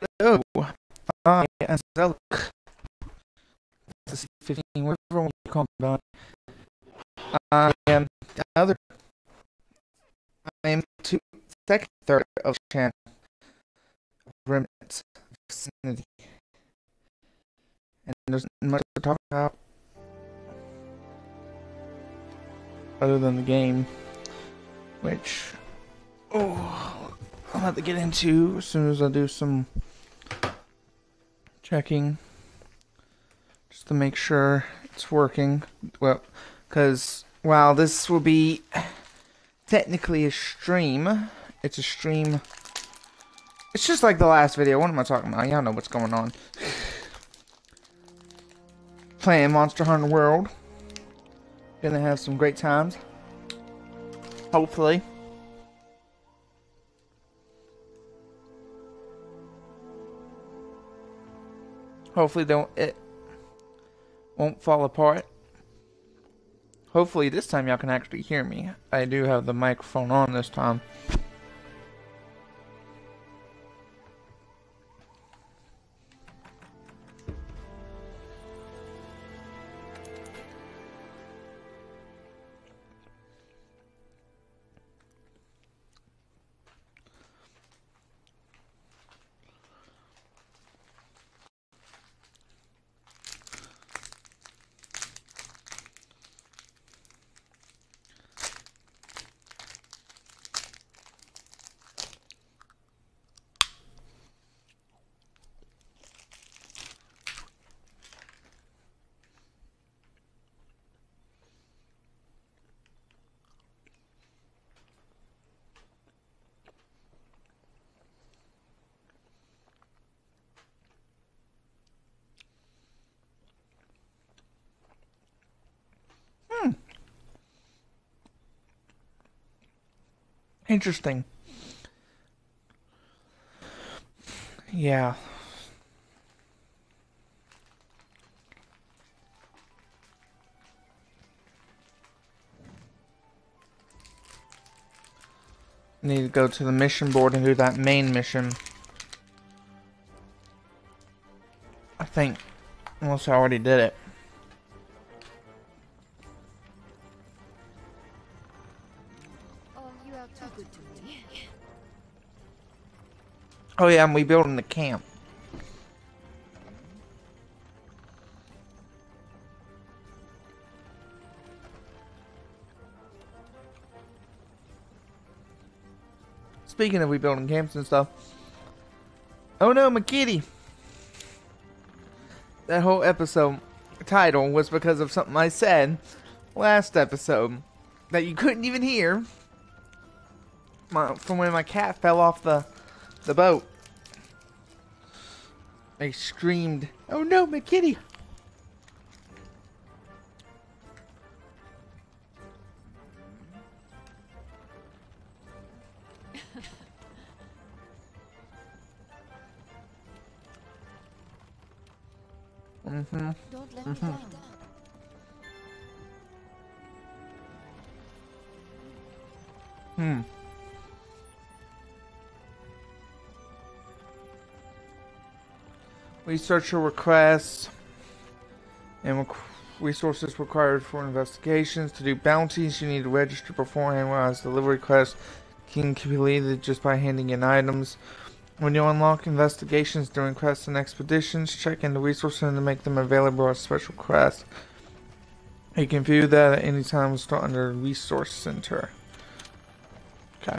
Hello, I am Zelec. This is 15, whatever one you call about. I am the other. I am two, second, third of channel. Remnants of Sanity. And there's much to talk about other than the game, which oh, I'll have to get into as soon as I do some checking just to make sure it's working. Well, because while this will be technically a stream, it's a stream. It's just like the last video. What am I talking about? Y'all know what's going on. Playing Monster Hunter World. Gonna have some great times. Hopefully. Hopefully don't it won't fall apart. Hopefully this time y'all can actually hear me. I do have the microphone on this time. Interesting. Yeah. Need to go to the mission board and do that main mission. I think. Unless I already did it. Oh yeah, and we building the camp. Speaking of we building camps and stuff. Oh no, my kitty. That whole episode title was because of something I said last episode that you couldn't even hear. My, from when my cat fell off the the boat. I screamed, "Oh no, my kitty!" Mm-hmm. Don't let me down. Hmm. Researcher requests and resources required for investigations. To do bounties, you need to register beforehand, whereas delivery requests can be completed just by handing in items. When you unlock investigations during quests and expeditions, check in into resources to make them available as special quests. You can view that at any time still under Resource Center. Okay.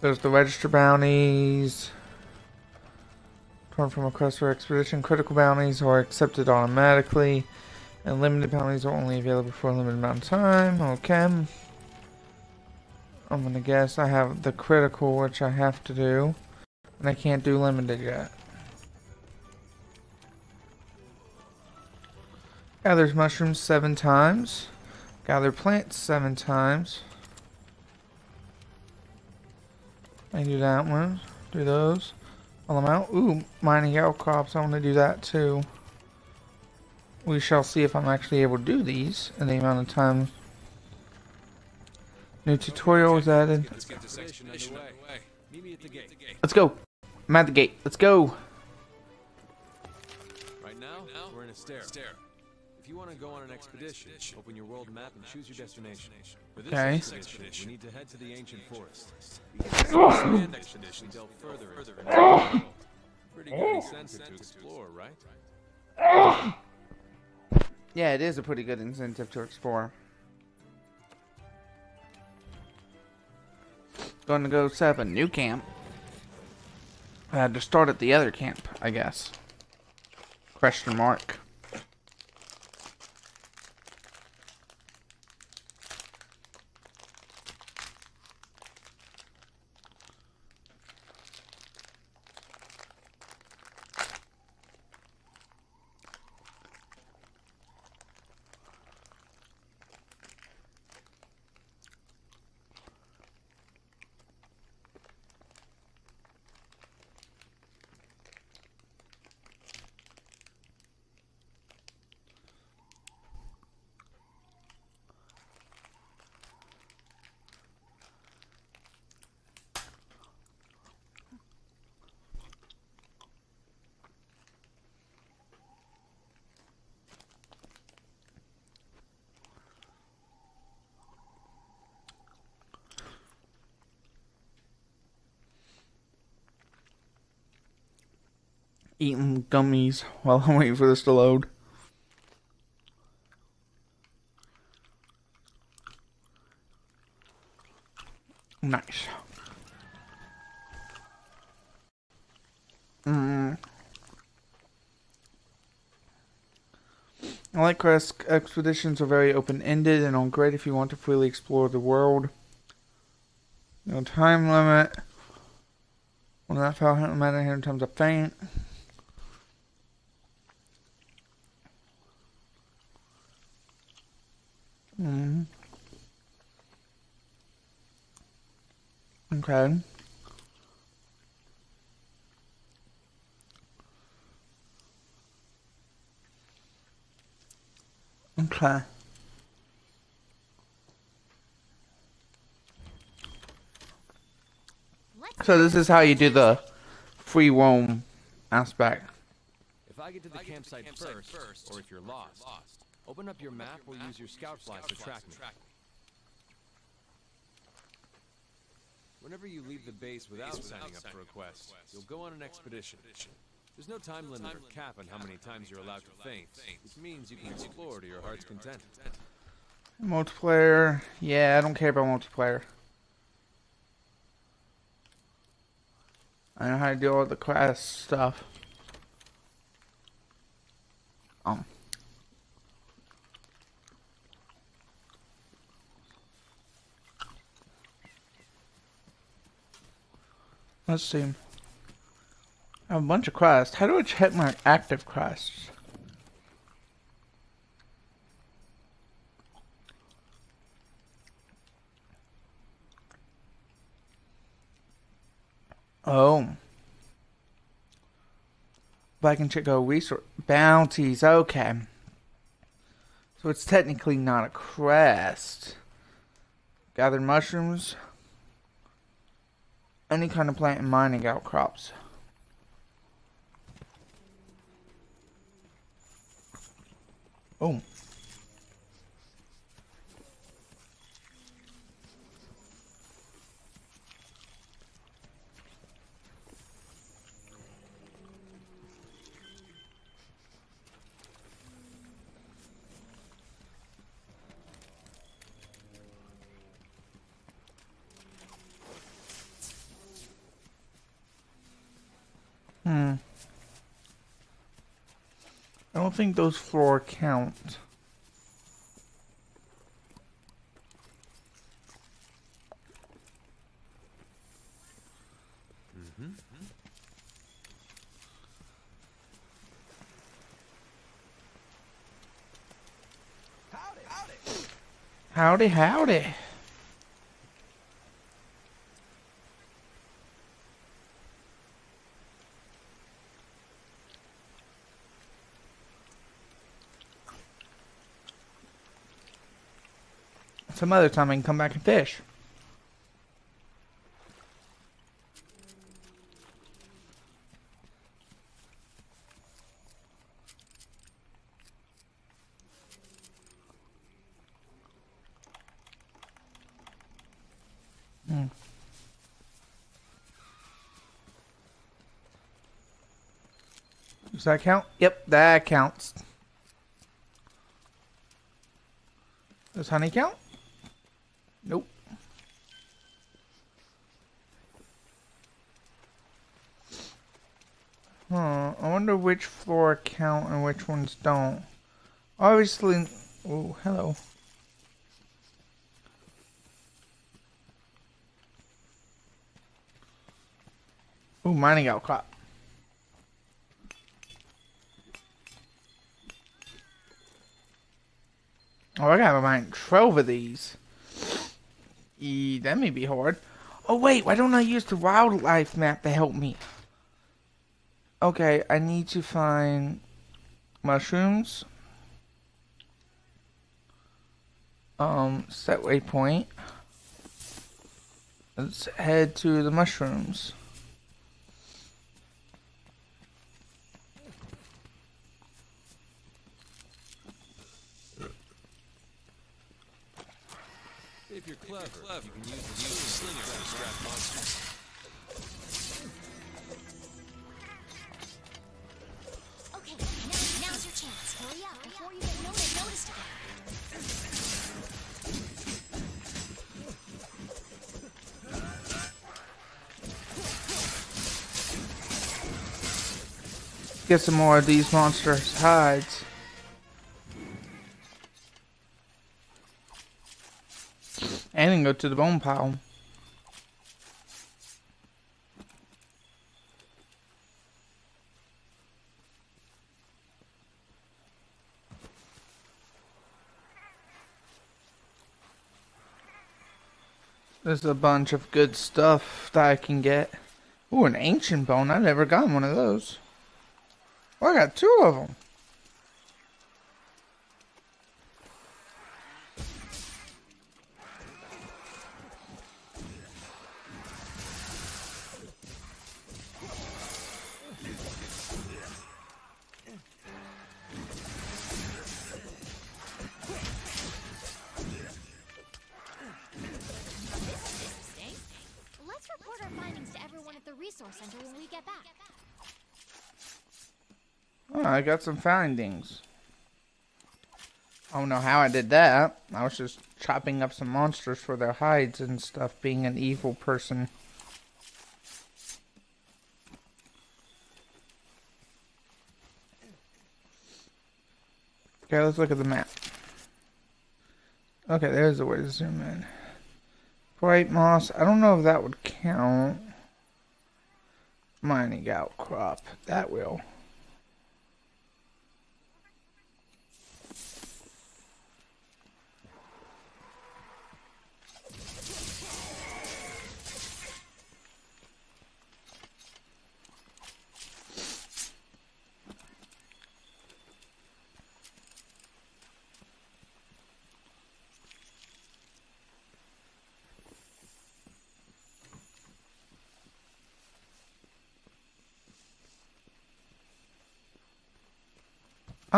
There's the register bounties. From a quest or expedition. Critical bounties are accepted automatically. And limited bounties are only available for a limited amount of time. Okay. I'm gonna guess I have the critical, which I have to do. And I can't do limited yet. Gathers mushrooms seven times. Gather plants seven times. I do that one. Do those. While I'm out. Ooh, mining outcrops. I want to do that too. We shall see if I'm actually able to do these in the amount of time. New tutorial was added. Let's get this expedition underway. Me at the gate. Let's go. I'm at the gate. Let's go. Right now, we're in Astera. If you want to go on an expedition, open your world map and choose your destination. For this Okay. expedition, we need to head to the ancient forest. We expedition delve further into. Pretty good oh. incentive to explore, right? Yeah, it is a pretty good incentive to explore. Going to go set up a new camp. I had to start at the other camp, I guess. Question mark. Gummies while I'm waiting for this to load. Nice. Mm. I like expeditions are very open-ended and are great if you want to freely explore the world. No time limit. No matter how many times I faint. Mm. Okay. Okay. So this is how you do the free roam aspect. If I get to the campsite first, or if you're lost, open up your map or use your scout flies to track me. Whenever you leave the base without signing up for a quest, you'll go on an expedition. There's no time limit or cap on how many times you're allowed to faint, which means you can explore to your heart's content. Multiplayer. Yeah, I don't care about multiplayer. I know how to deal with the quest stuff. Um. Let's see. I have a bunch of quests. How do I check my active quests? Oh. But I can check out resource bounties. Okay. So it's technically not a quest. Gather mushrooms. Any kind of plant and mining outcrops. Oh. Hmm. I don't think those four count. Howdy, howdy. some other time I can come back and fish. Hmm. Does that count? Yep, that counts. Does honey count? Which flora count and which ones don't. Obviously, oh, hello. Oh, mining outcrop. Oh, I gotta mine 12 of these. E, that may be hard. Oh, wait, why don't I use the wildlife map to help me? Okay, I need to find mushrooms. Um, set waypoint. Let's head to the mushrooms. If you're clever, you can use the slinger to distract monsters. Get some more of these monsters' hides. And then go to the bone pile. There's a bunch of good stuff that I can get. Ooh, an ancient bone. I've never gotten one of those. Oh, I got two of them. Let's report our findings to everyone at the resource center when we get back. Oh, I got some findings. I don't know how I did that. I was just chopping up some monsters for their hides and stuff, being an evil person. Okay, let's look at the map. Okay, there's the way to zoom in. White moss. I don't know if that would count. Mining outcrop. That will.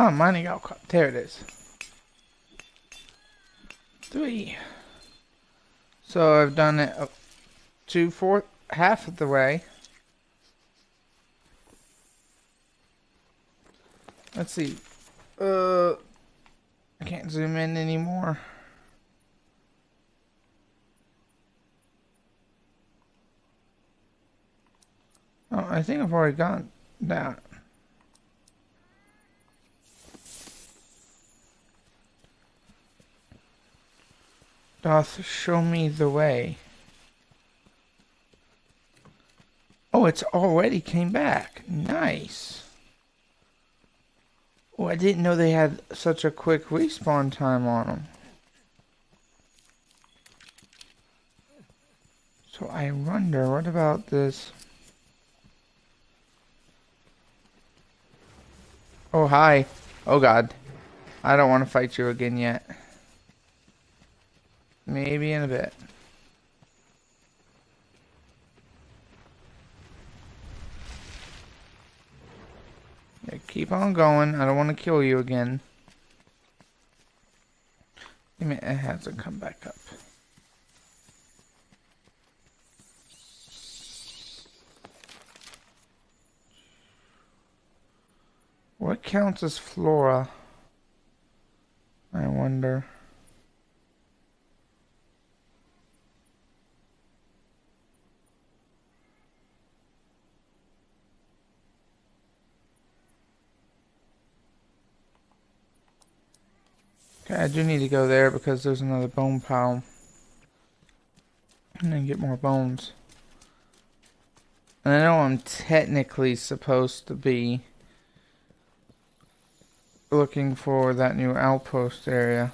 Ah, mining outcrop. There it is. Three. So I've done it up four, half of the way. Let's see. Uh, I can't zoom in anymore. Oh, I think I've already got that. Doth show me the way. Oh, it's already came back. Nice. Oh, I didn't know they had such a quick respawn time on them. So I wonder, what about this? Oh, hi. Oh, God. I don't want to fight you again yet. Maybe in a bit. Yeah, keep on going. I don't want to kill you again. A minute, it hasn't come back up. What counts as flora? I wonder. I do need to go there because there's another bone pile. And then get more bones. And I know I'm technically supposed to be looking for that new outpost area.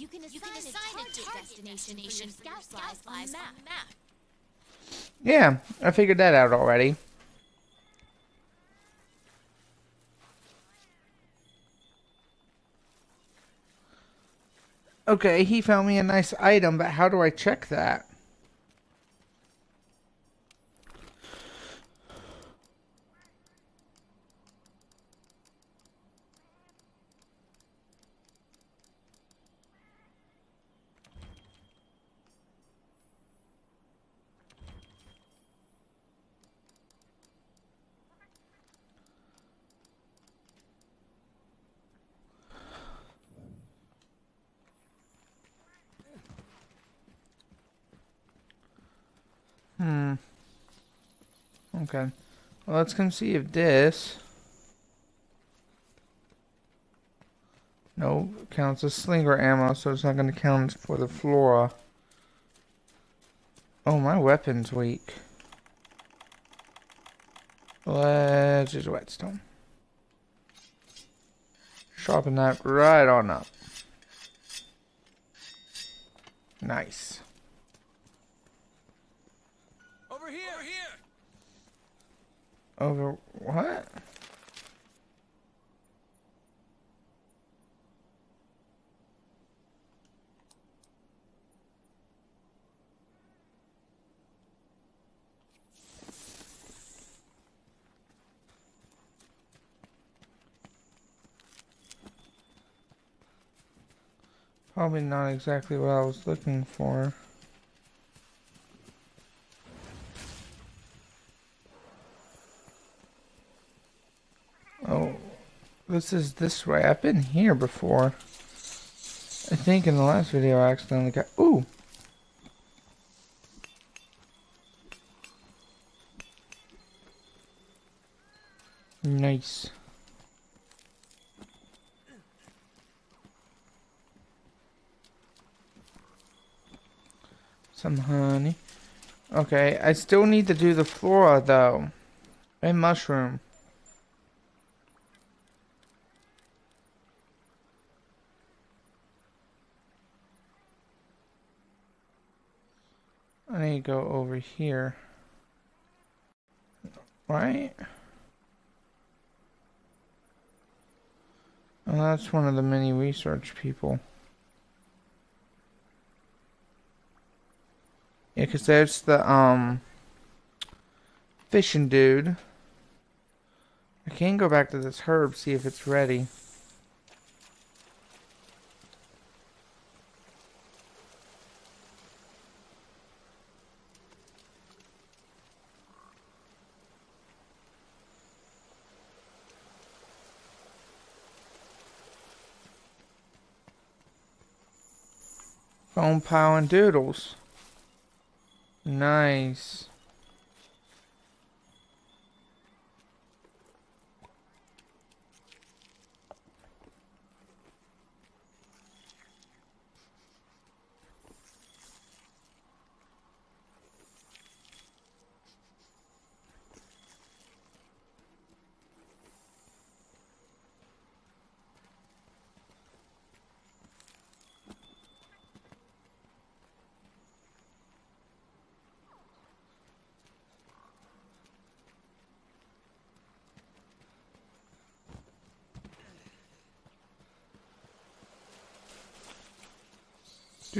You can assign, You can assign a a target, target destination, scout on map. Yeah, I figured that out already. Okay, he found me a nice item, but how do I check that? Hmm. Okay. Well, let's come see if this. No, counts as slinger ammo, so it's not going to count for the flora. Oh, my weapon's weak. Let's use whetstone. Sharpen that right on up. Nice. Over what? Probably not exactly what I was looking for. Oh, this is this way. I've been here before. I think in the last video I accidentally got. Ooh! Nice. Some honey. Okay, I still need to do the flora though. And mushroom. Go over here. Right? Oh, that's one of the many research people. Yeah, because there's the, um, fishing dude. I can go back to this herb, see if it's ready. Bone and doodles. Nice.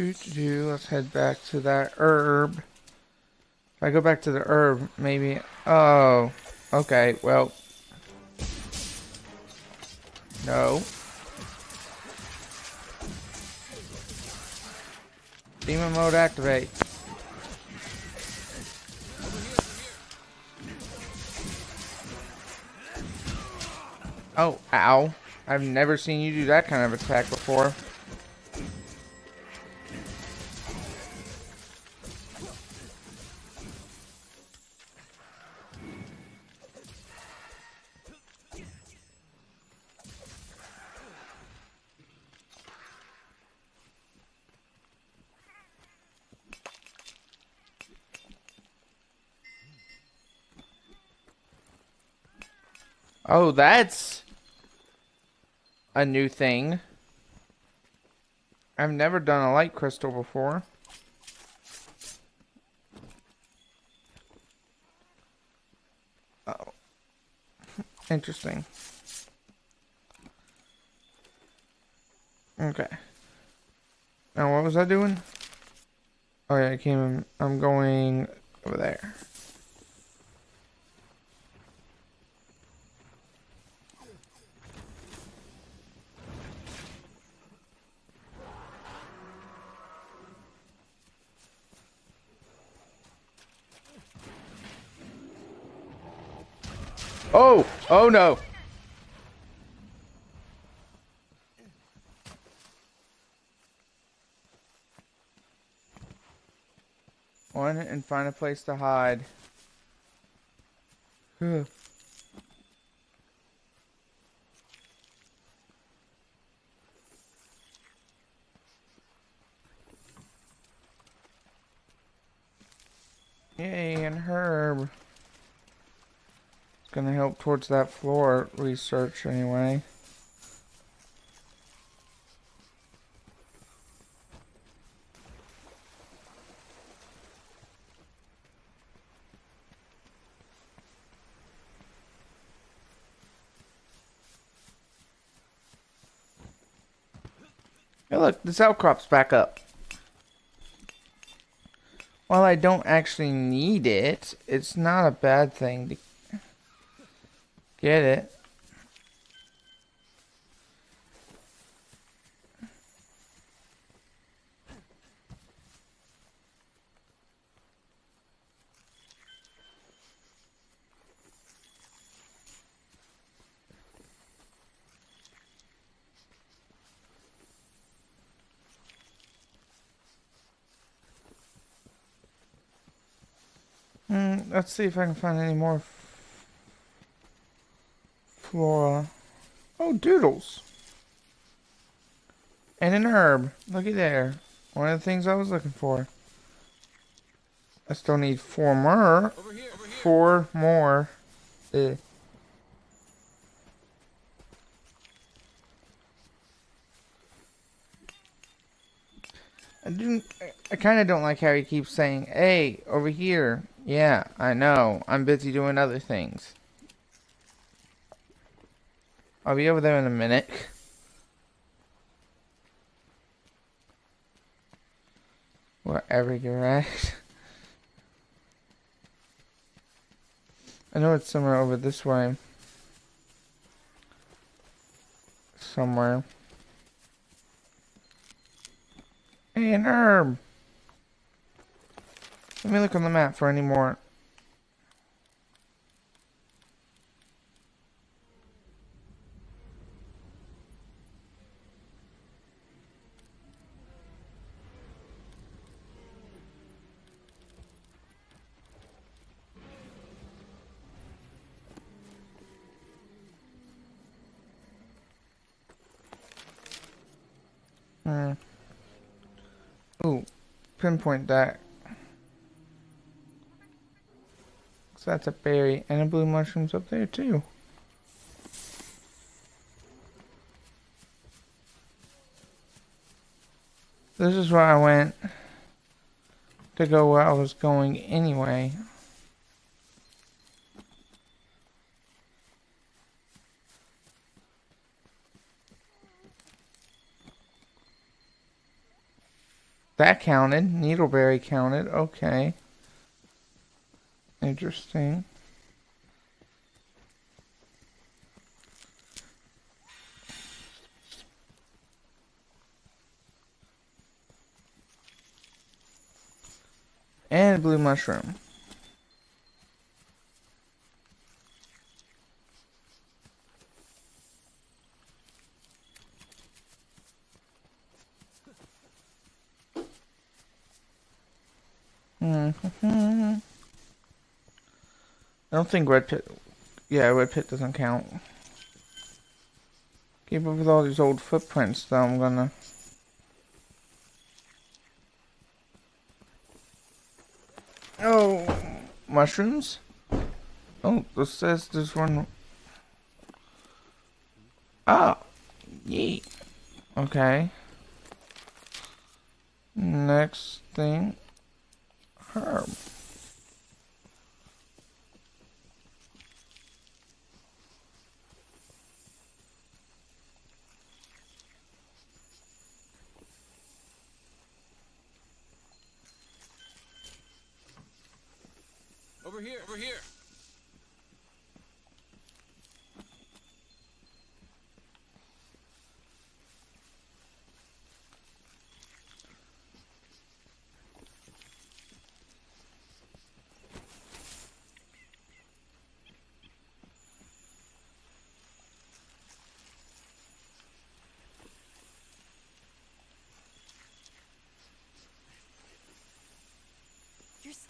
Do, do, do. Let's head back to that herb. If I go back to the herb, maybe. Oh, okay. Well, No. Demon mode activate. Oh, ow. I've never seen you do that kind of attack before. Oh, that's a new thing. I've never done a light crystal before. Oh. Interesting. Okay. Now what was I doing? Oh yeah, I came I'm going over there. Oh! Oh no! One and find a place to hide. Yay, and Herb. Gonna help towards that flora research anyway. Hey look, this outcrop's back up. While I don't actually need it, it's not a bad thing to get it. Hmm, let's see if I can find any more flora. Oh, doodles. And an herb. Looky there. One of the things I was looking for. I still need four more. Over here, over here. Four more. Eh. I didn't. I kind of don't like how he keeps saying, "Hey, over here." Yeah, I know. I'm busy doing other things. I'll be over there in a minute. Wherever you're at. I know it's somewhere over this way. Somewhere. Hey, an herb! Let me look on the map for any more. Hmm. Ooh, pinpoint that. So that's a berry and a blue mushroom's up there too. This is where I went to go where I was going anyway. That counted. Needleberry counted. Okay. Interesting. And blue mushroom. I don't think red pit. Yeah, red pit doesn't count. Keep up with all these old footprints, though. I'm gonna. Oh, mushrooms. Oh, this says this one. Ah, yeet. Okay. Next thing herb. Over here, over here.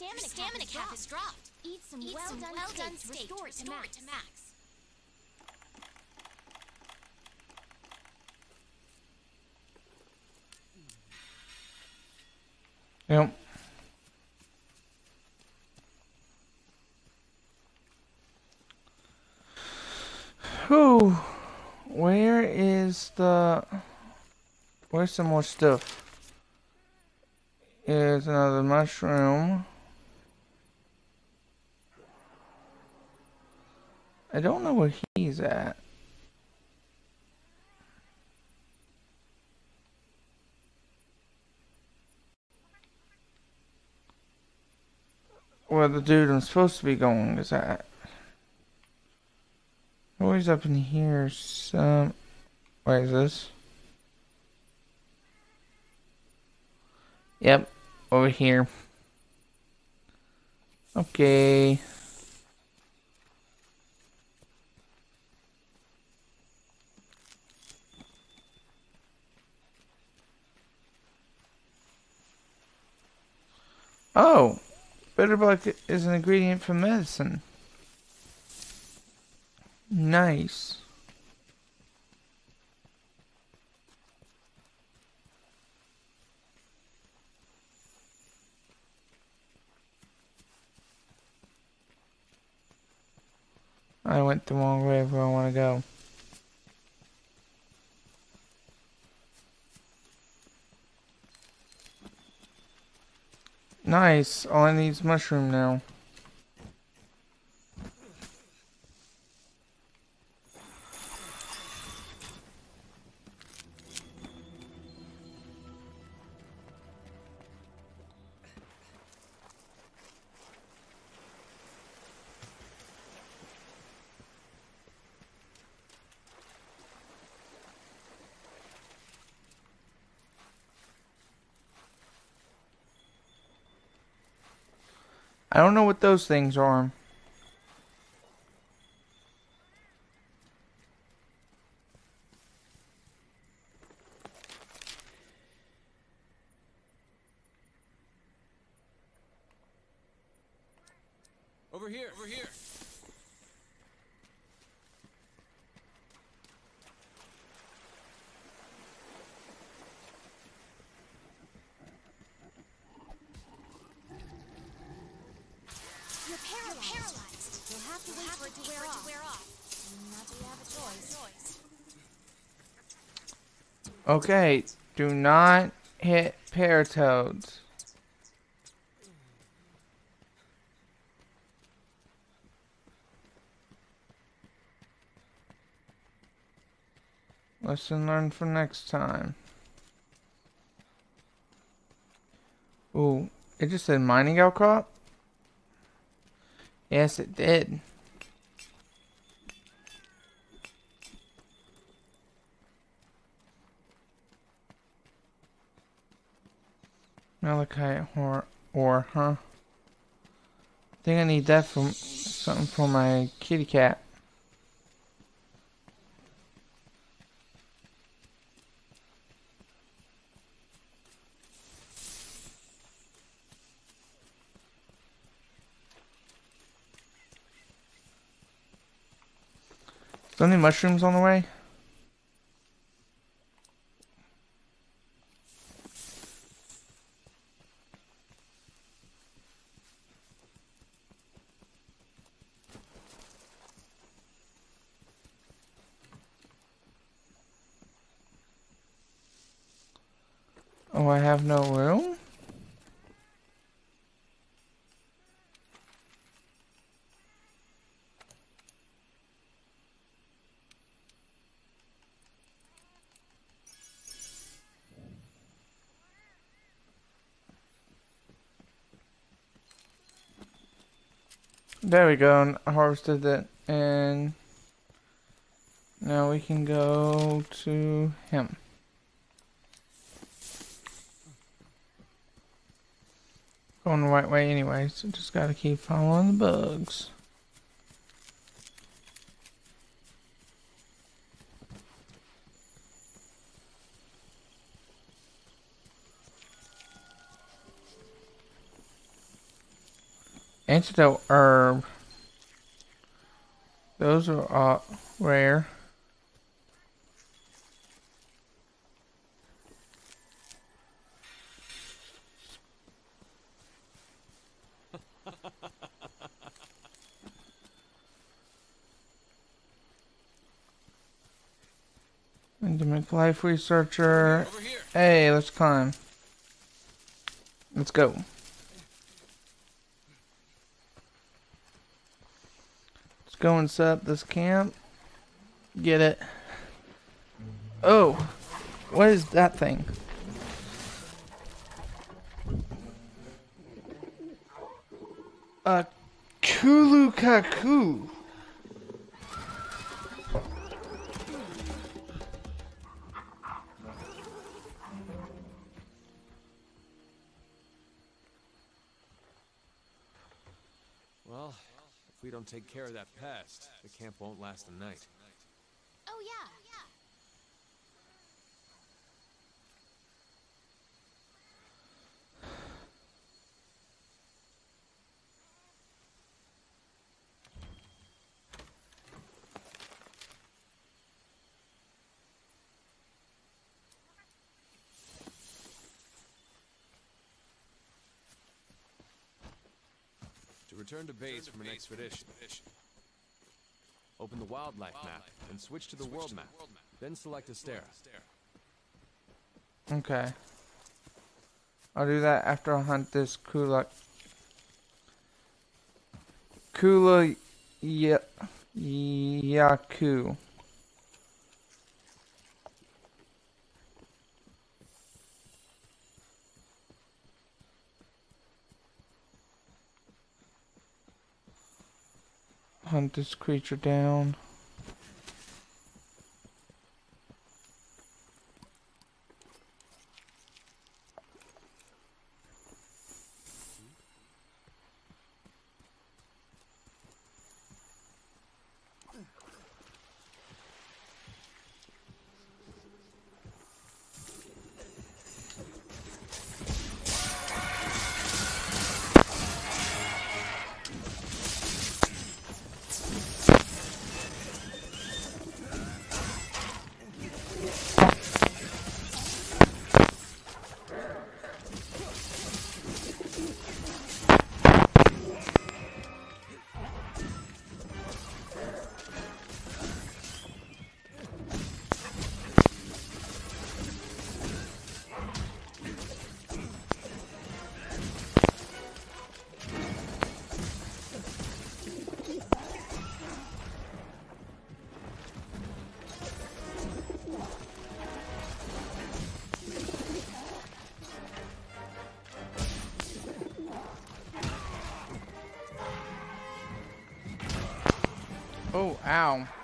Stamina, stamina cap is dropped. Eat some Eat well some done well-done steak to steak restore it to max. to max. Yep. Whew. Where is the... Where's some more stuff? Here's another mushroom. I don't know where he's at. Where the dude I'm supposed to be going is at. Always up in here some... What is this? Yep, over here. Okay. Oh, bitterbark is an ingredient for medicine. Nice. I went the wrong way where I want to go. Nice. All I need is mushroom now. I don't know what those things are. Over here, over here. You're paralyzed. You'll have to wait for it to wear off. Not that you have a choice. Okay, do not hit paratoads. Lesson learned for next time. Ooh, it just said mining outcrop? Yes, it did. Malachite or, or huh? I think I need that from something for my kitty cat. Is there any mushrooms on the way? Oh, I have no room? There we go, and I harvested it, and now we can go to him. Going the right way anyway, so just gotta keep following the bugs. Antidote herb. Those are uh, rare. Life researcher. Hey, let's climb. Let's go. Let's go and set up this camp. Get it. Oh, what is that thing? A Kulu-Ya-Ku. Well, take care of that pest, the camp won't last a night. Oh yeah. To return to base from an expedition, open the wildlife map and switch to the world map. Then select Astera. Okay. I'll do that after I hunt this Kula. Kula ya Yaku. Hunt this creature down. Ow.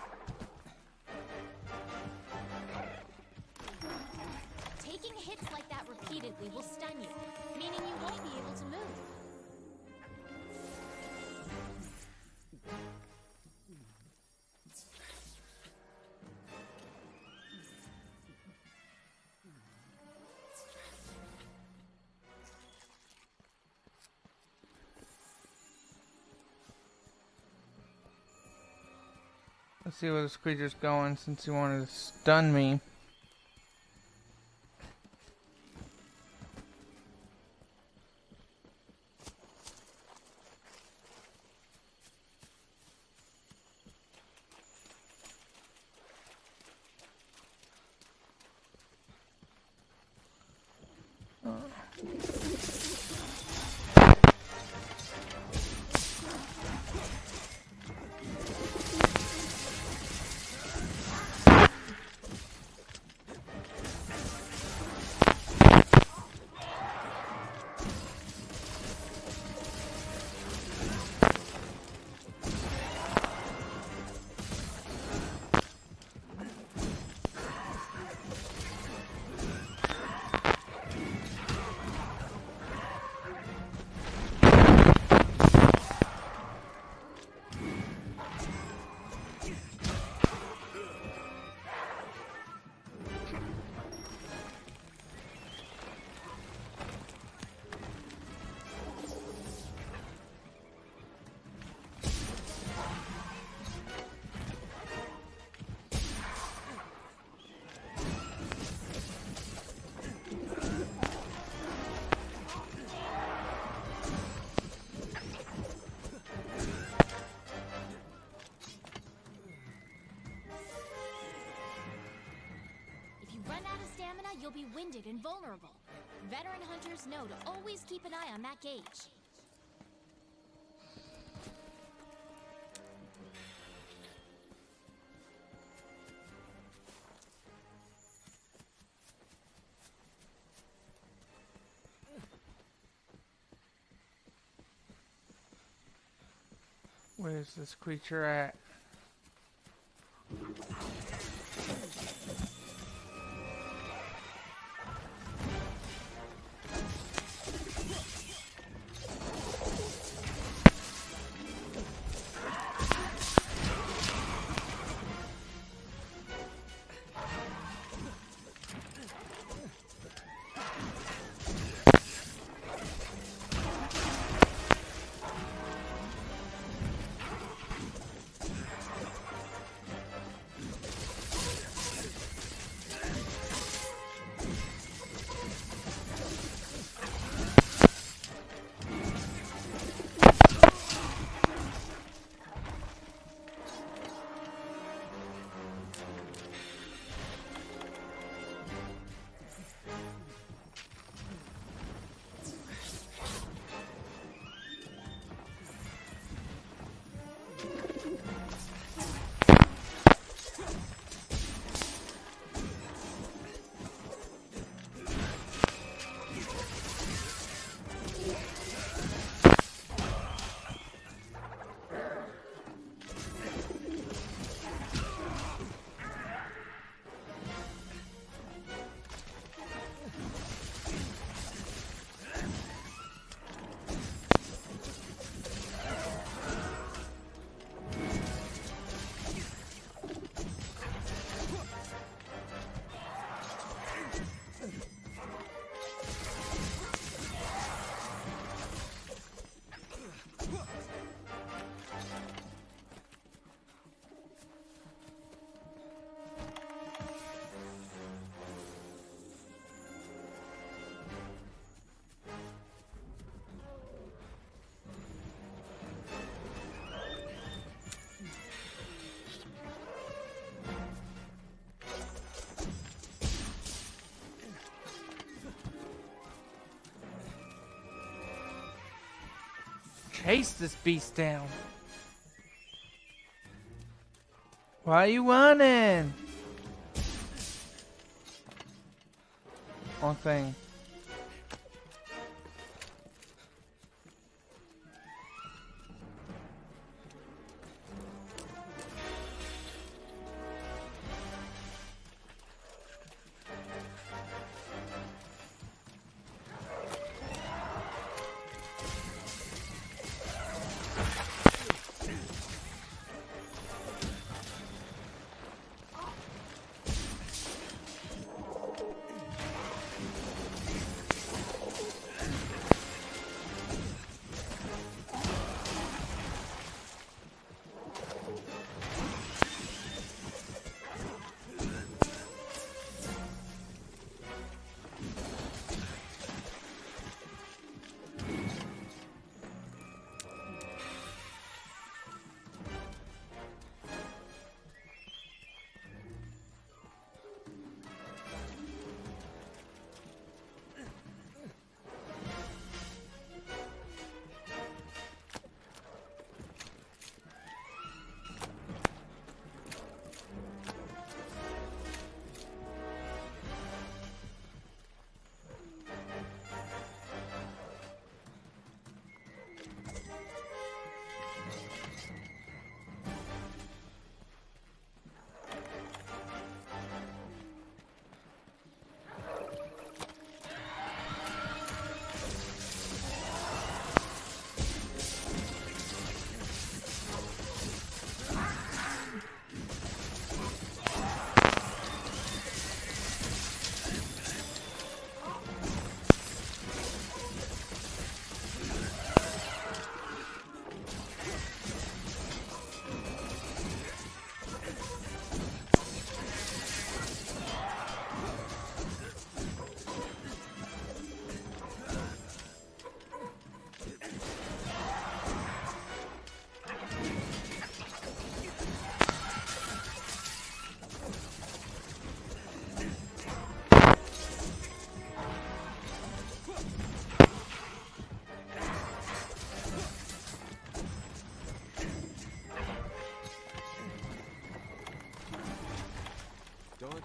See where this creature's going since he wanted to stun me. You'll be winded and vulnerable. Veteran hunters know to always keep an eye on that gauge. Where's this creature at? Chase this beast down. Why are you running? One thing.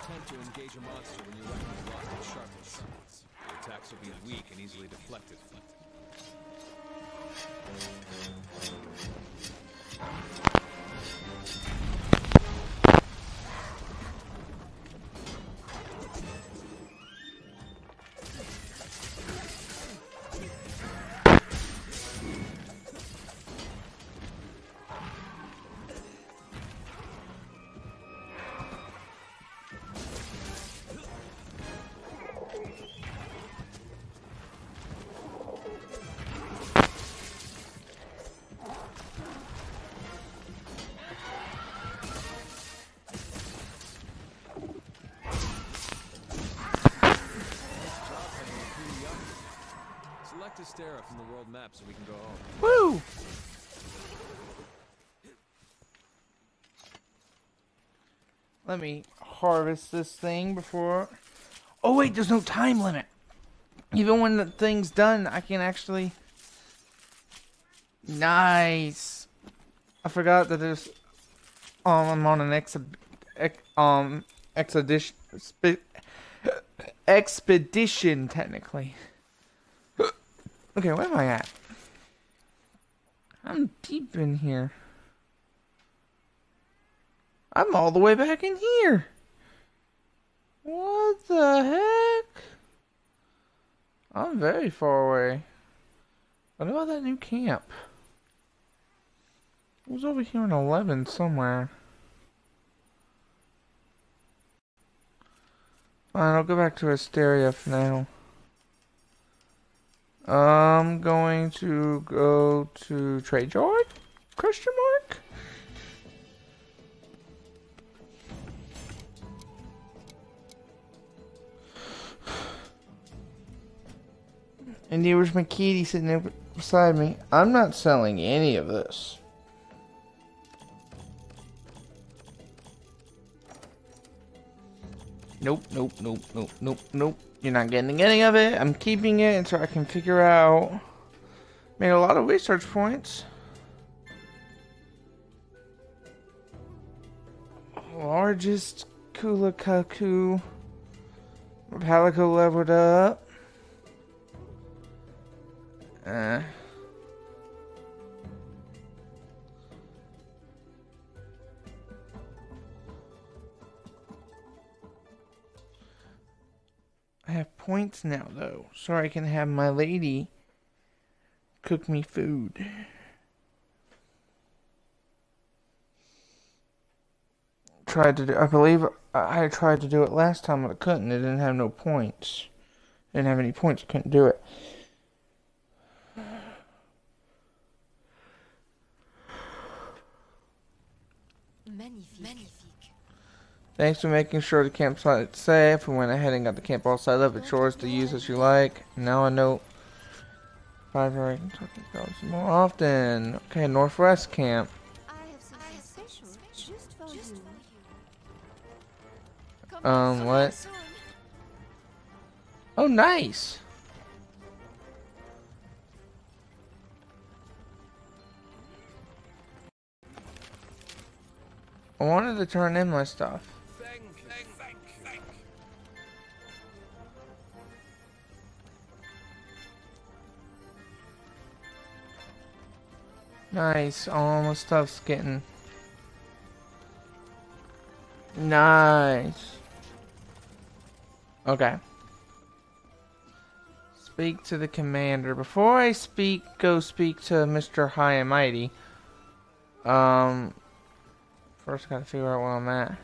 Point to engage a monster when your weapon is lost its sharpness. Your attacks will be weak and easily deflected. Select from the world map so we can go home. Woo! Let me harvest this thing before. Oh wait, there's no time limit. Even when the thing's done, I can actually. Nice. I forgot that there's. Um, I'm on an ex um expedition, expedition technically. Okay, where am I at? I'm deep in here. I'm all the way back in here. What the heck? I'm very far away. What about that new camp? It was over here in 11 somewhere. Fine, I'll go back to Astera for now. I'm going to go to Trade Yard? Question mark? And there was my kitty sitting there beside me. I'm not selling any of this. Nope, nope, nope, nope, nope, nope. You're not getting any of it. I'm keeping it until I can figure out. Made a lot of research points. Largest Kulu-Ya-Ku. Palico leveled up. Uh. I have points now, though, so I can have my lady cook me food. Tried to do, I believe I tried to do it last time, but I couldn't. It didn't have no points. I Didn't have any points. Couldn't do it. Thanks for making sure the campsite's safe. We went ahead and got the camp all set up. It's yours to use as you like. Now I know five right talking goes more often. Okay, Northwest Camp. I. Um, what? Oh, nice. I wanted to turn in my stuff. Nice. almost stuff's getting. Nice. Okay. Speak to the commander. Before I speak, go speak to Mr. High and Mighty. Um, first gotta figure out where I'm at.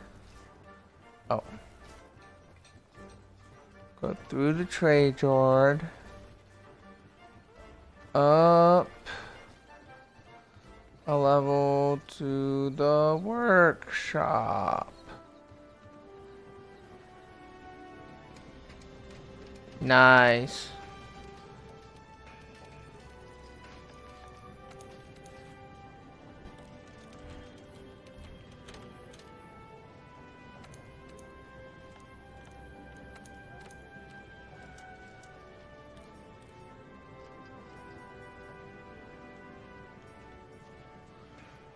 Oh. Go through the trade yard. Up a level to the workshop. Nice.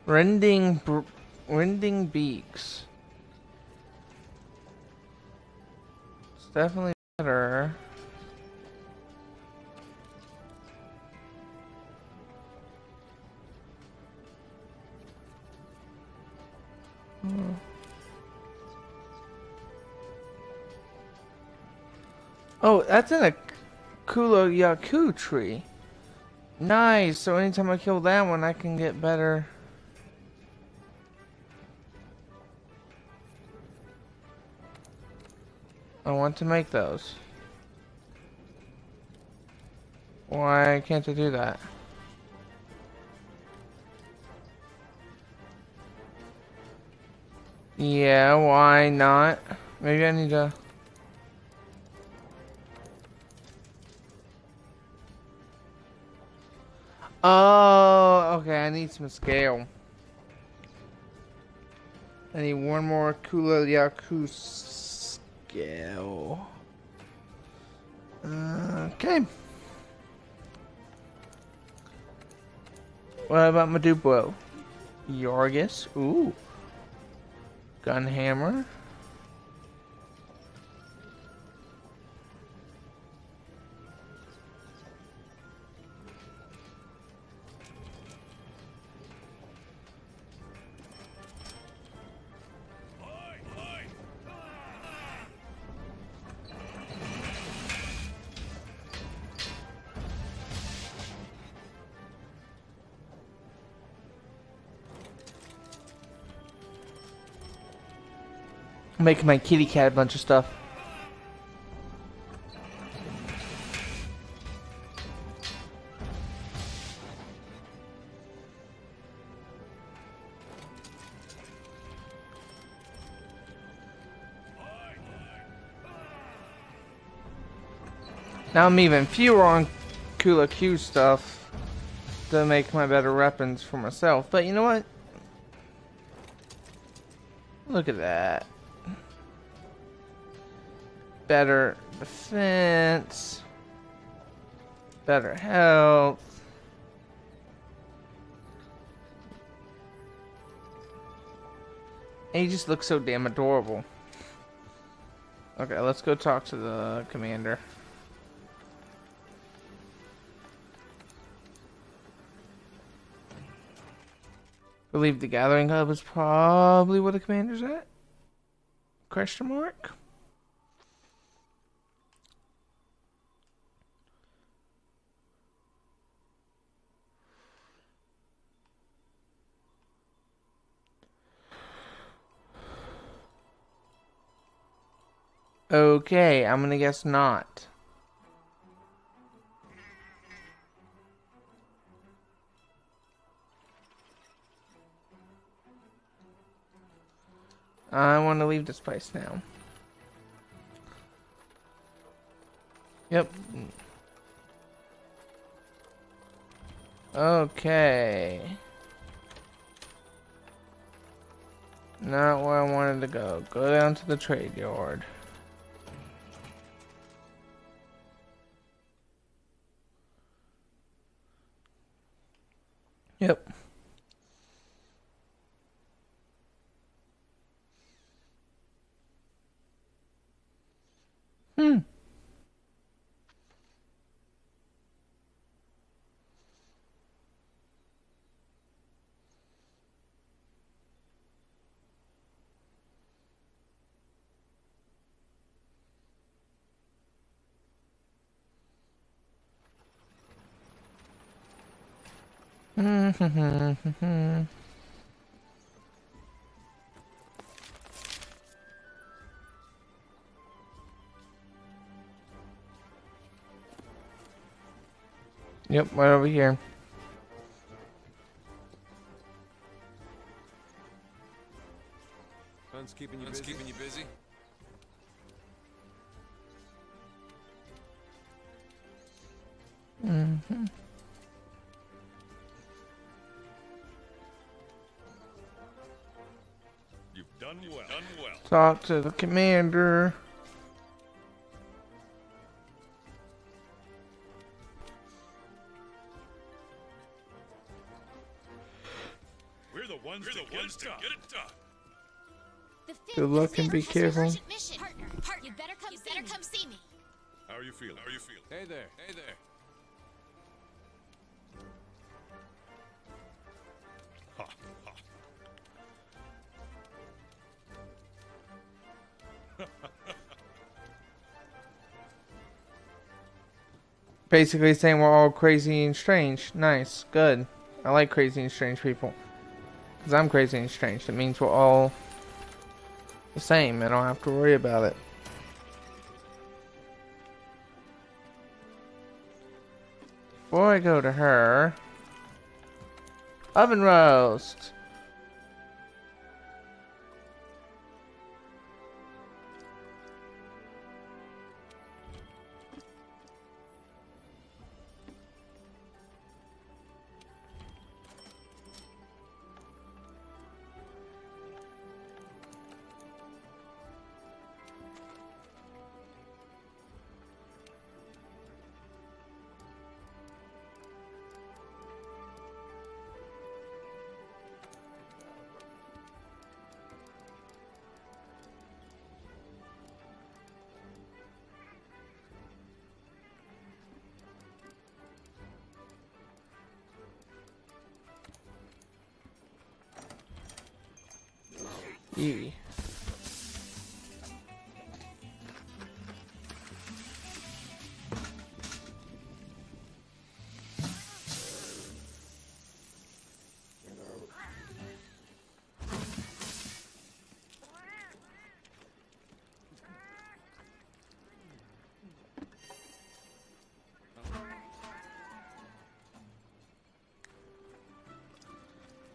Rending, rending beaks. It's definitely better. Hmm. Oh, that's in a Kulu-Ya-Ku tree. Nice. So anytime I kill that one, I can get better. Want to make those. Why can't I do that? Yeah, why not? Maybe I need to... Oh, okay, I need some scale. I need one more Kulu-Ya-Ku scale. Okay. What about Medupo? Yorgis? Ooh. Gunhammer. Making my kitty cat a bunch of stuff. Now I'm even fewer on Kula Q stuff to make my better weapons for myself. But you know what? Look at that better defense, better health. And he just looks so damn adorable. Okay, let's go talk to the commander. Believe the Gathering Hub is probably where the commander's at? Question mark? Okay, I'm gonna guess not. I want to leave this place now. Yep. Okay. Not where I wanted to go. Go down to the trade yard. Mm-hmm. yep, right over here. Fun's keeping you busy. Talk to the commander. We're the ones, We're to, the get, ones it to get it done. Good luck and be fifth has an careful. mission. Partner, partner, you better come, you see, better me. come see me. How are you feeling? How are you feeling? Hey there, hey there. Basically saying we're all crazy and strange. Nice. Good. I like crazy and strange people. Because I'm crazy and strange. That means we're all the same. I don't have to worry about it. Before I go to her... Oven roast!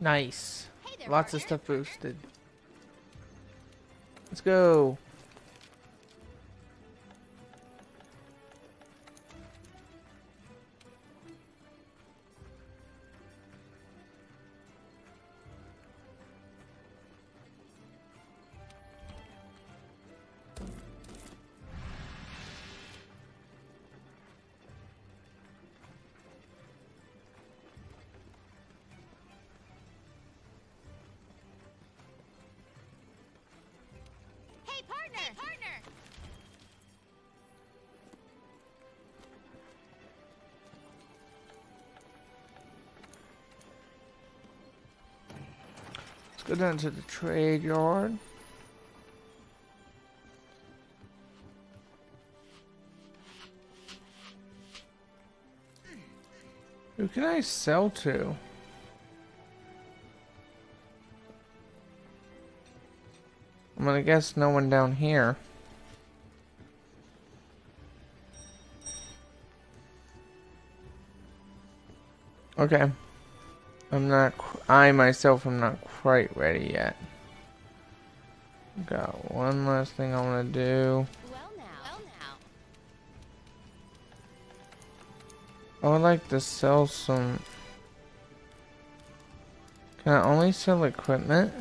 Nice. Hey there, Lots of stuff boosted. Let's go. Down to the trade yard. Who can I sell to? I'm gonna guess no one down here. Okay. I'm not. I myself am not quite ready yet. Got one last thing I want to do. I would like to sell some. Can I only sell equipment?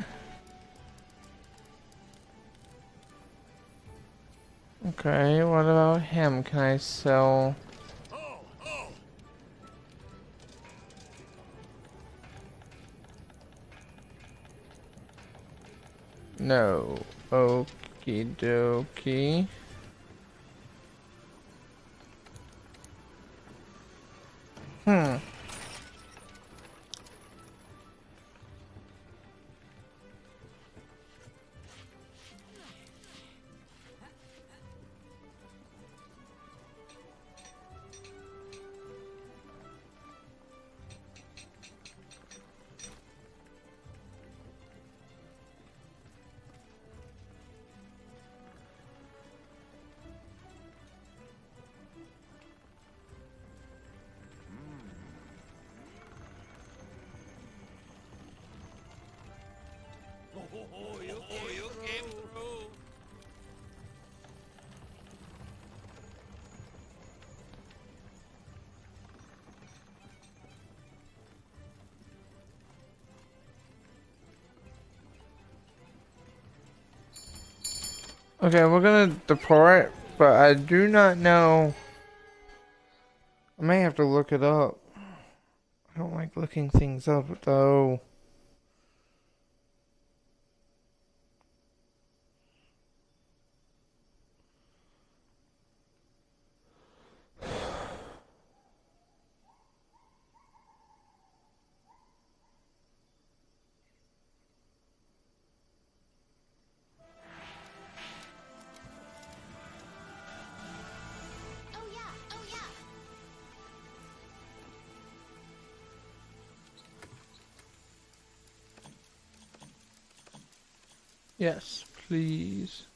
Okay, what about him? Can I sell? No. Okie dokie. Okay, we're gonna depart, but I do not know. I may have to look it up. I don't like looking things up though. Yes, please.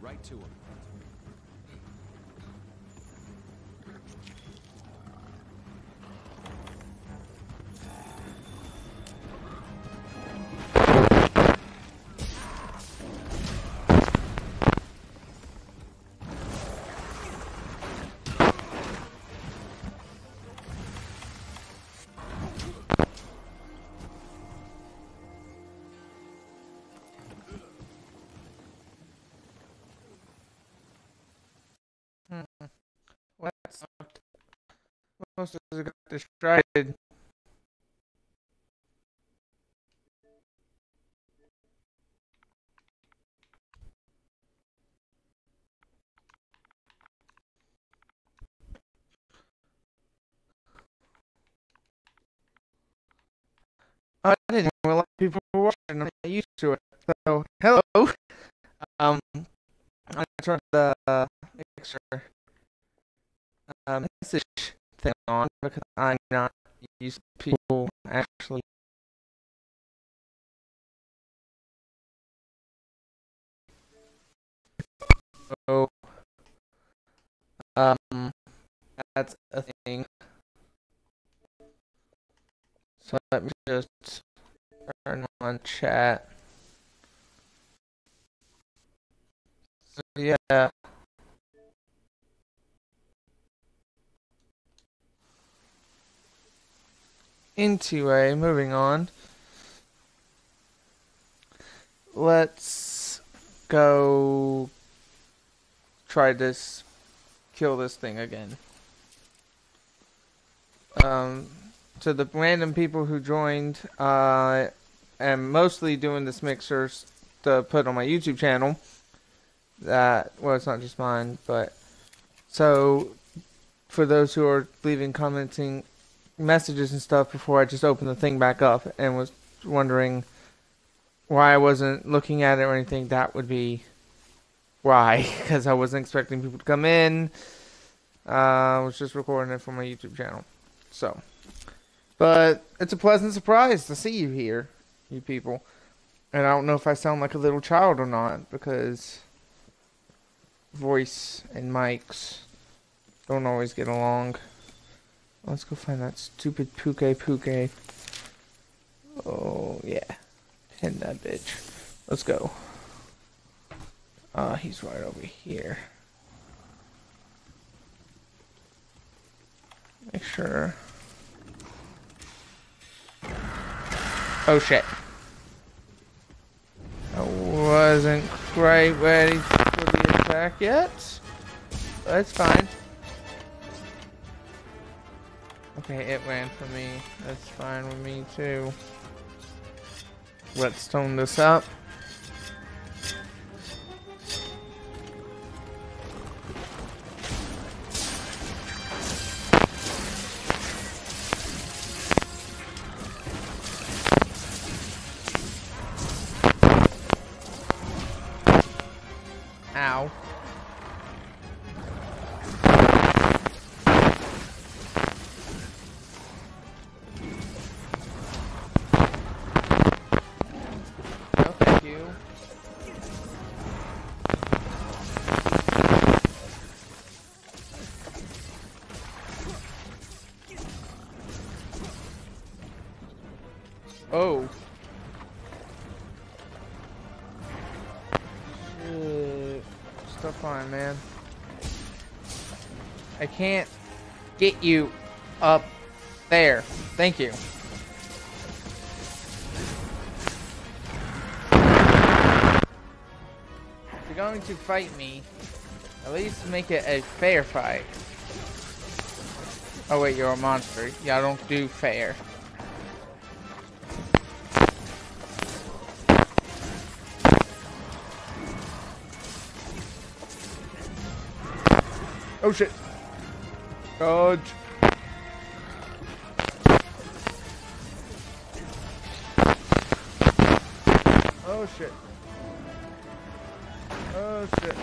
Right to them. Most of us got distracted. I didn't of people were watching. I'm not used to it. So, hello. Um, I turned the uh, extra uh, message on because I'm not used to people actually. So, um, that's a thing. So let me just turn on chat. So yeah. Into a moving on. Let's go try this kill this thing again. Um to the random people who joined, uh am mostly doing this mixers to put on my YouTube channel. That well it's not just mine, but so for those who are leaving commenting messages and stuff before I just opened the thing back up and was wondering why I wasn't looking at it or anything. That would be why, because I wasn't expecting people to come in. Uh, I was just recording it for my YouTube channel. So, but it's a pleasant surprise to see you here, you people. And I don't know if I sound like a little child or not because voice and mics don't always get along. Let's go find that stupid Pukei Pukei. Oh, yeah. Pin that bitch. Let's go. Ah, uh, he's right over here. Make sure. Oh, shit. I wasn't quite ready for the attack yet. That's fine. Okay, it ran for me. That's fine with me too. Let's tone this up. Man. I can't get you up there. Thank you. If you're going to fight me, at least make it a fair fight. Oh wait, you're a monster. Y'all don't do fair. Oh shit. Dodge. Oh shit. Oh shit.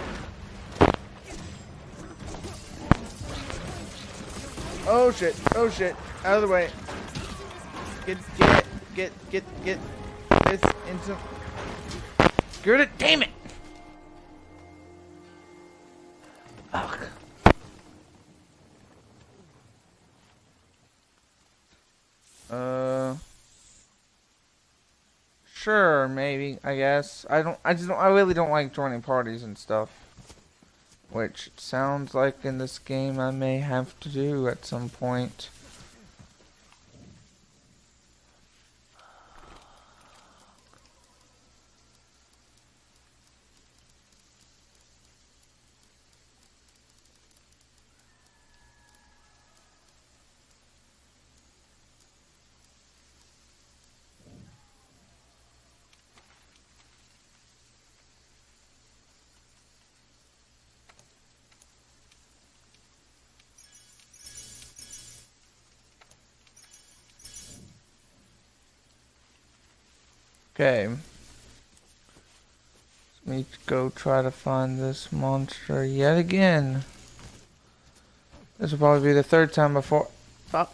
Oh shit. Oh shit. Out of the way. Get get get get get this into Screwed it, damn it! Maybe. I guess I don't. I just don't. I really don't like joining parties and stuff. Which sounds like in this game I may have to do at some point. Okay. Let me go try to find this monster yet again. This will probably be the third time before. Fuck.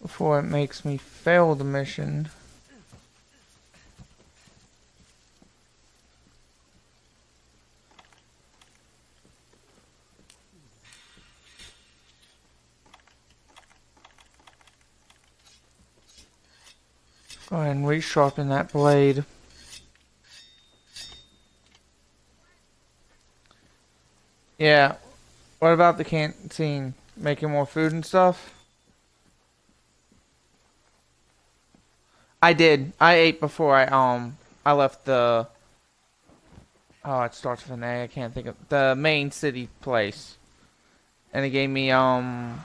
Before it makes me fail the mission. Go ahead and resharpen that blade. Yeah. What about the canteen? Making more food and stuff? I did. I ate before I um I left the Oh, it starts with an A. I can't think of the main city place. And it gave me um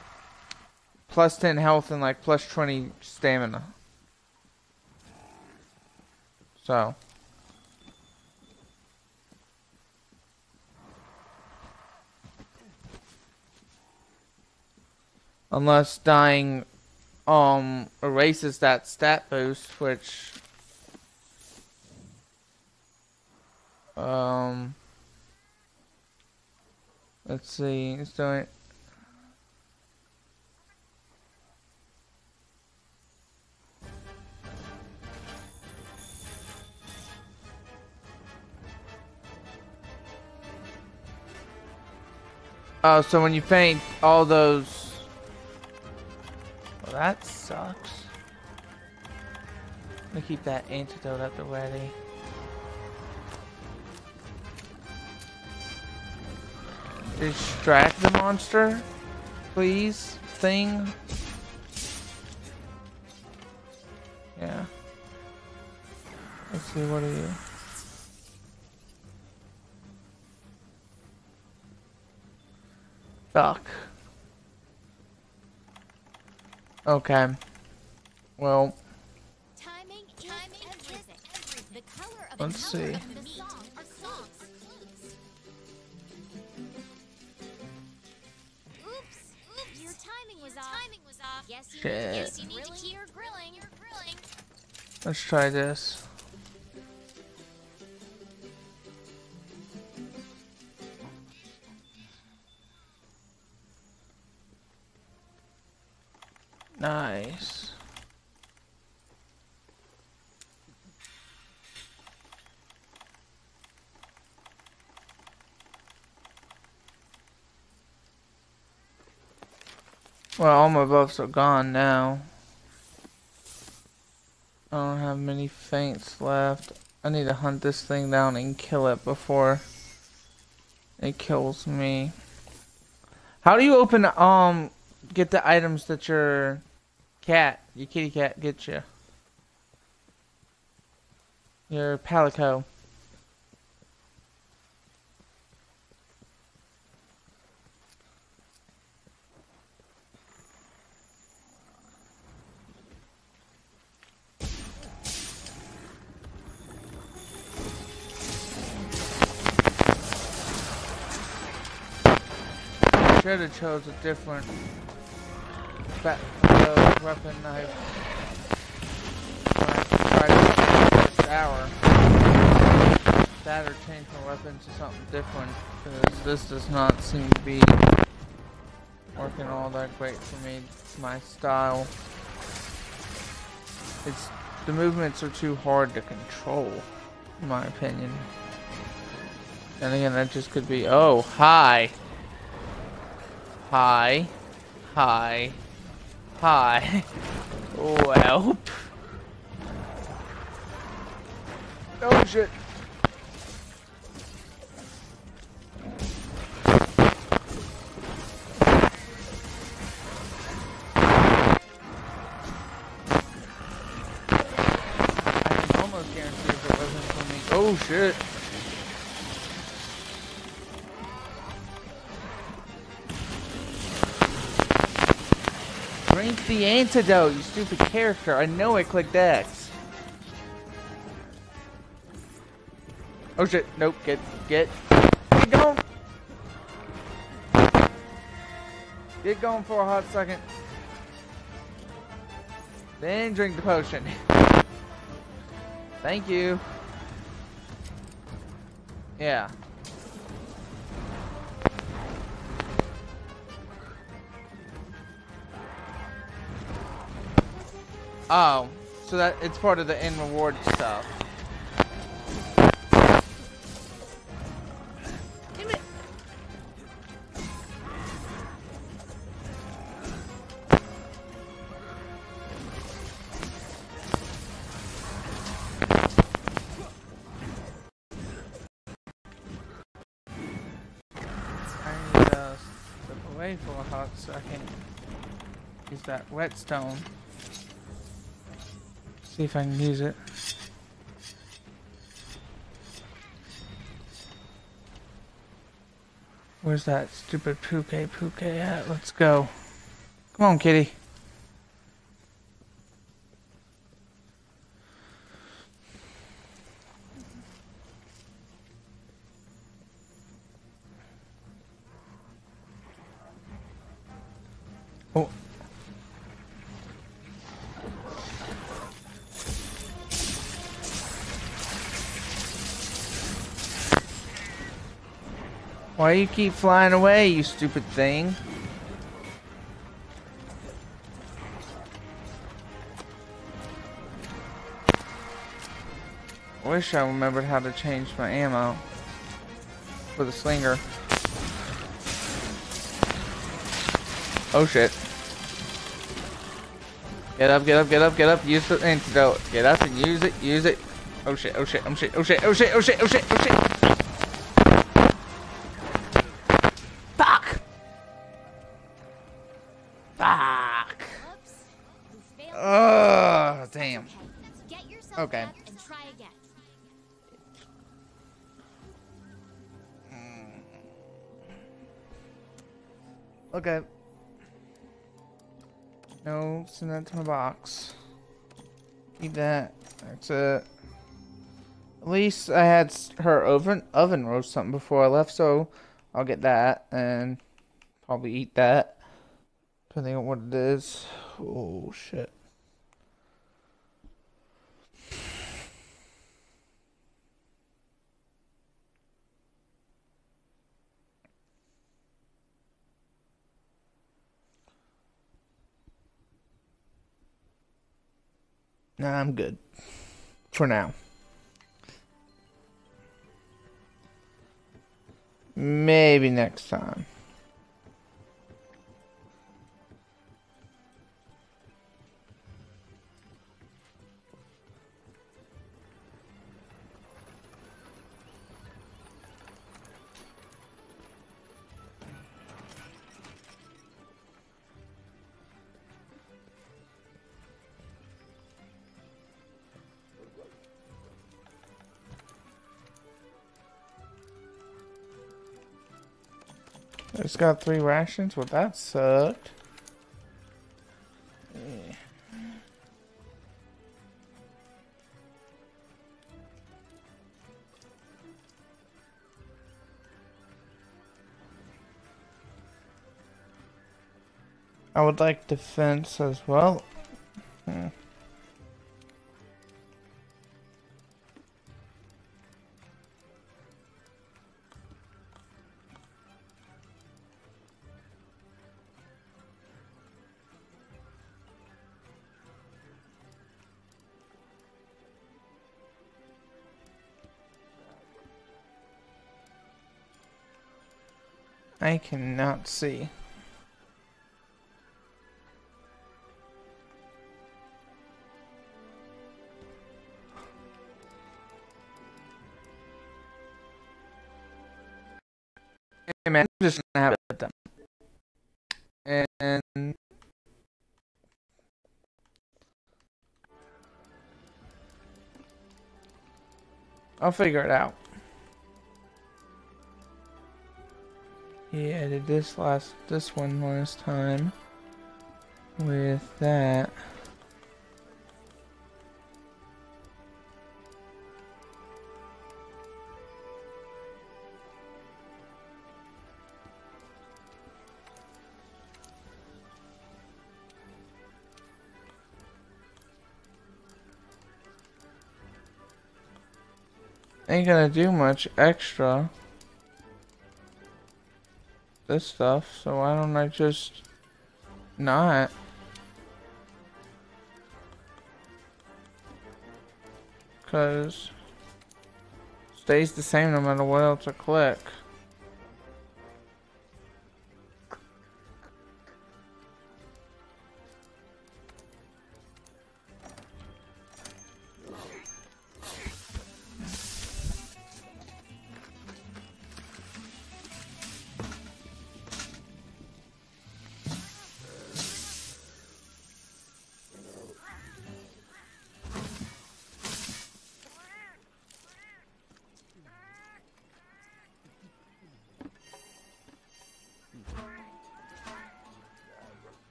plus 10 health and like plus 20 stamina. So. Unless dying um erases that stat boost, which um let's see, it's doing Oh, so when you faint, all those... Well, that sucks. Let me keep that antidote at the ready. Distract the monster, please, thing. Yeah. Let's see, what are you? Fuck. Okay. Well, Timing, timing, everything. The color of Let's the color see. of the song are Nice. Well, all my buffs are gone now. I don't have many feints left. I need to hunt this thing down and kill it before it kills me. How do you open, um, get the items that your cat, your kitty cat gets you? Your palico. Should have chose a different ba- uh, weapon knife. When I tried first hour. That or change my weapon to something different. Because this does not seem to be working all that great for me. It's My style. It's the movements are too hard to control, in my opinion. And again, that just could be. Oh, hi. Hi. Hi. Hi. Well. Oh shit. I can oh, the antidote, you stupid character. I know I clicked X. Oh shit, nope, get, get, get going. Get going for a hot second. Then drink the potion. Thank you. Yeah. Oh, so that it's part of the in reward stuff. Damn it. I need to step away for a hot second. Use that whetstone. See if I can use it. Where's that stupid Pukei Pukei at? Let's go. Come on, kitty. Why you keep flying away, you stupid thing? I Wish I remembered how to change my ammo for the slinger. Oh shit. Get up, get up, get up, get up, use the antidote. Get up and use it, use it. Oh shit, oh shit, oh shit, oh shit, oh shit, oh shit, oh shit, oh shit. Okay. No, send that to my box. Eat that. That's it. At least I had her oven oven roast something before I left, so I'll get that and probably eat that. Depending on what it is. Oh shit. Nah, I'm good. For now. Maybe next time. It's got three rations? Well, that sucked. I would like defense as well. Hmm. I cannot see. Hey man, I'm just gonna have it done. And I'll figure it out. He added this last this one last time with that. Ain't gonna do much extra this stuff, so why don't I just not? Cause stays the same no matter what else I click.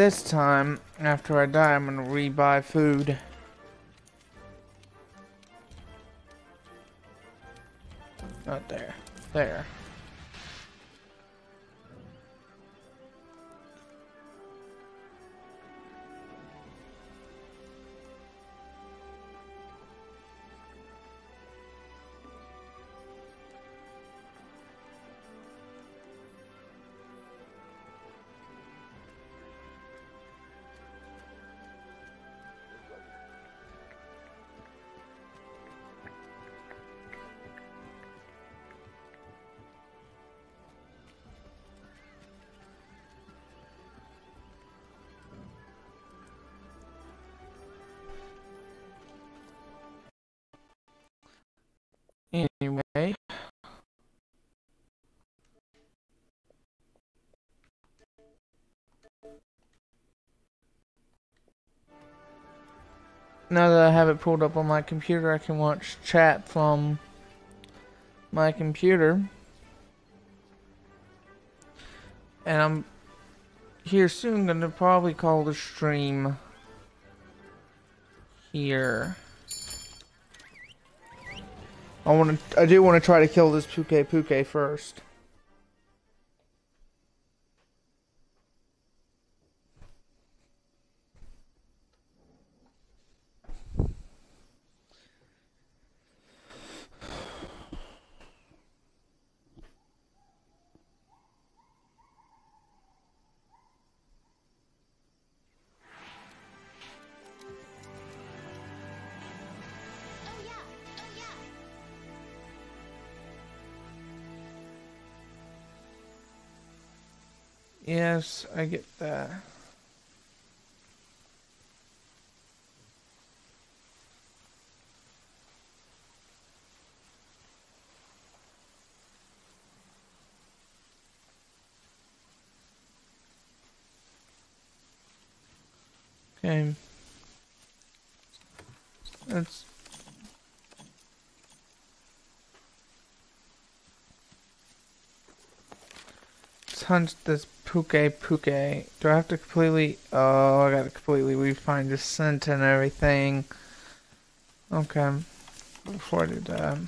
This time, after I die, I'm gonna rebuy food. Now that I have it pulled up on my computer, I can watch chat from my computer. And I'm here soon gonna probably call the stream here. I want to. I do want to try to kill this Pukei Pukei first. Yes, I get that. Okay. Let's let's hunt this Pukei Pukei. Do I have to completely oh I gotta completely refine the scent and everything. Okay. Before I do that.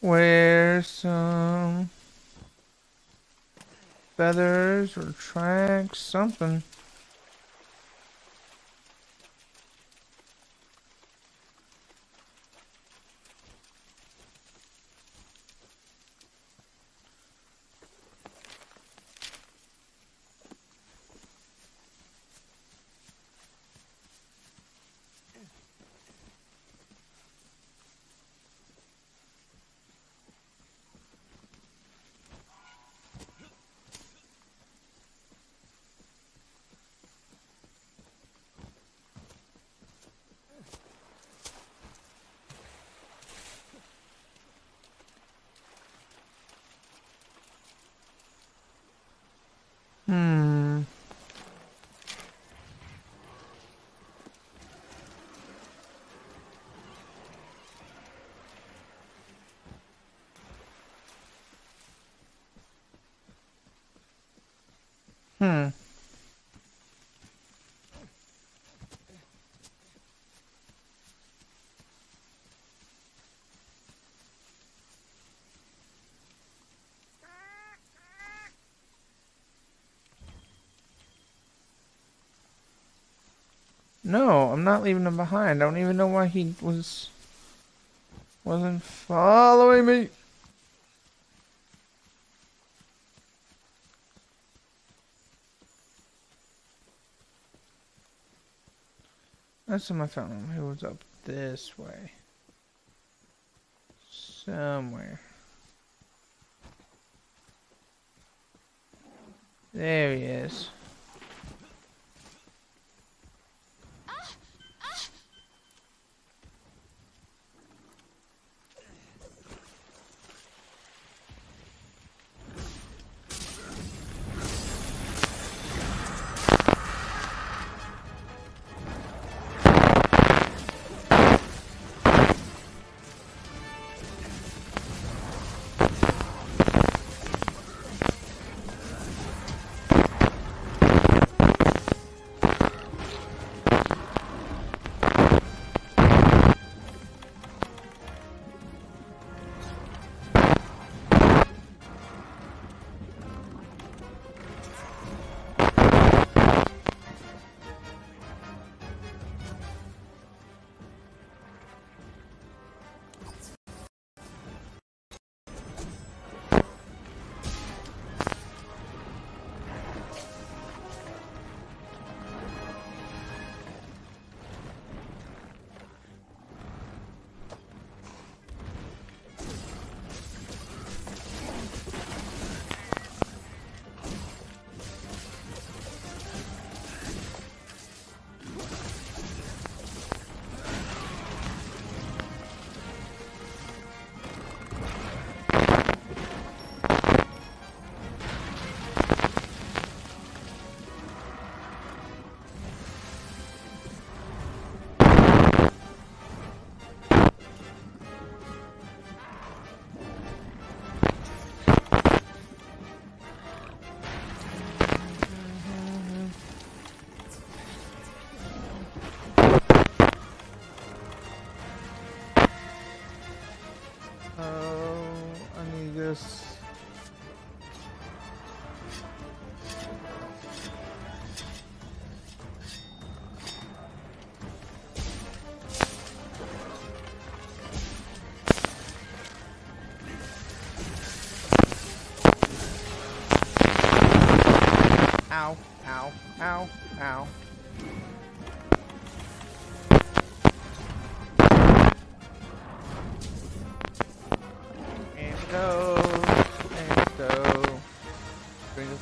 Wear some feathers or tracks, something. Hmm. Hmm. No, I'm not leaving him behind. I don't even know why he was wasn't following me. Last time I found him, he was up this way. Somewhere. There he is.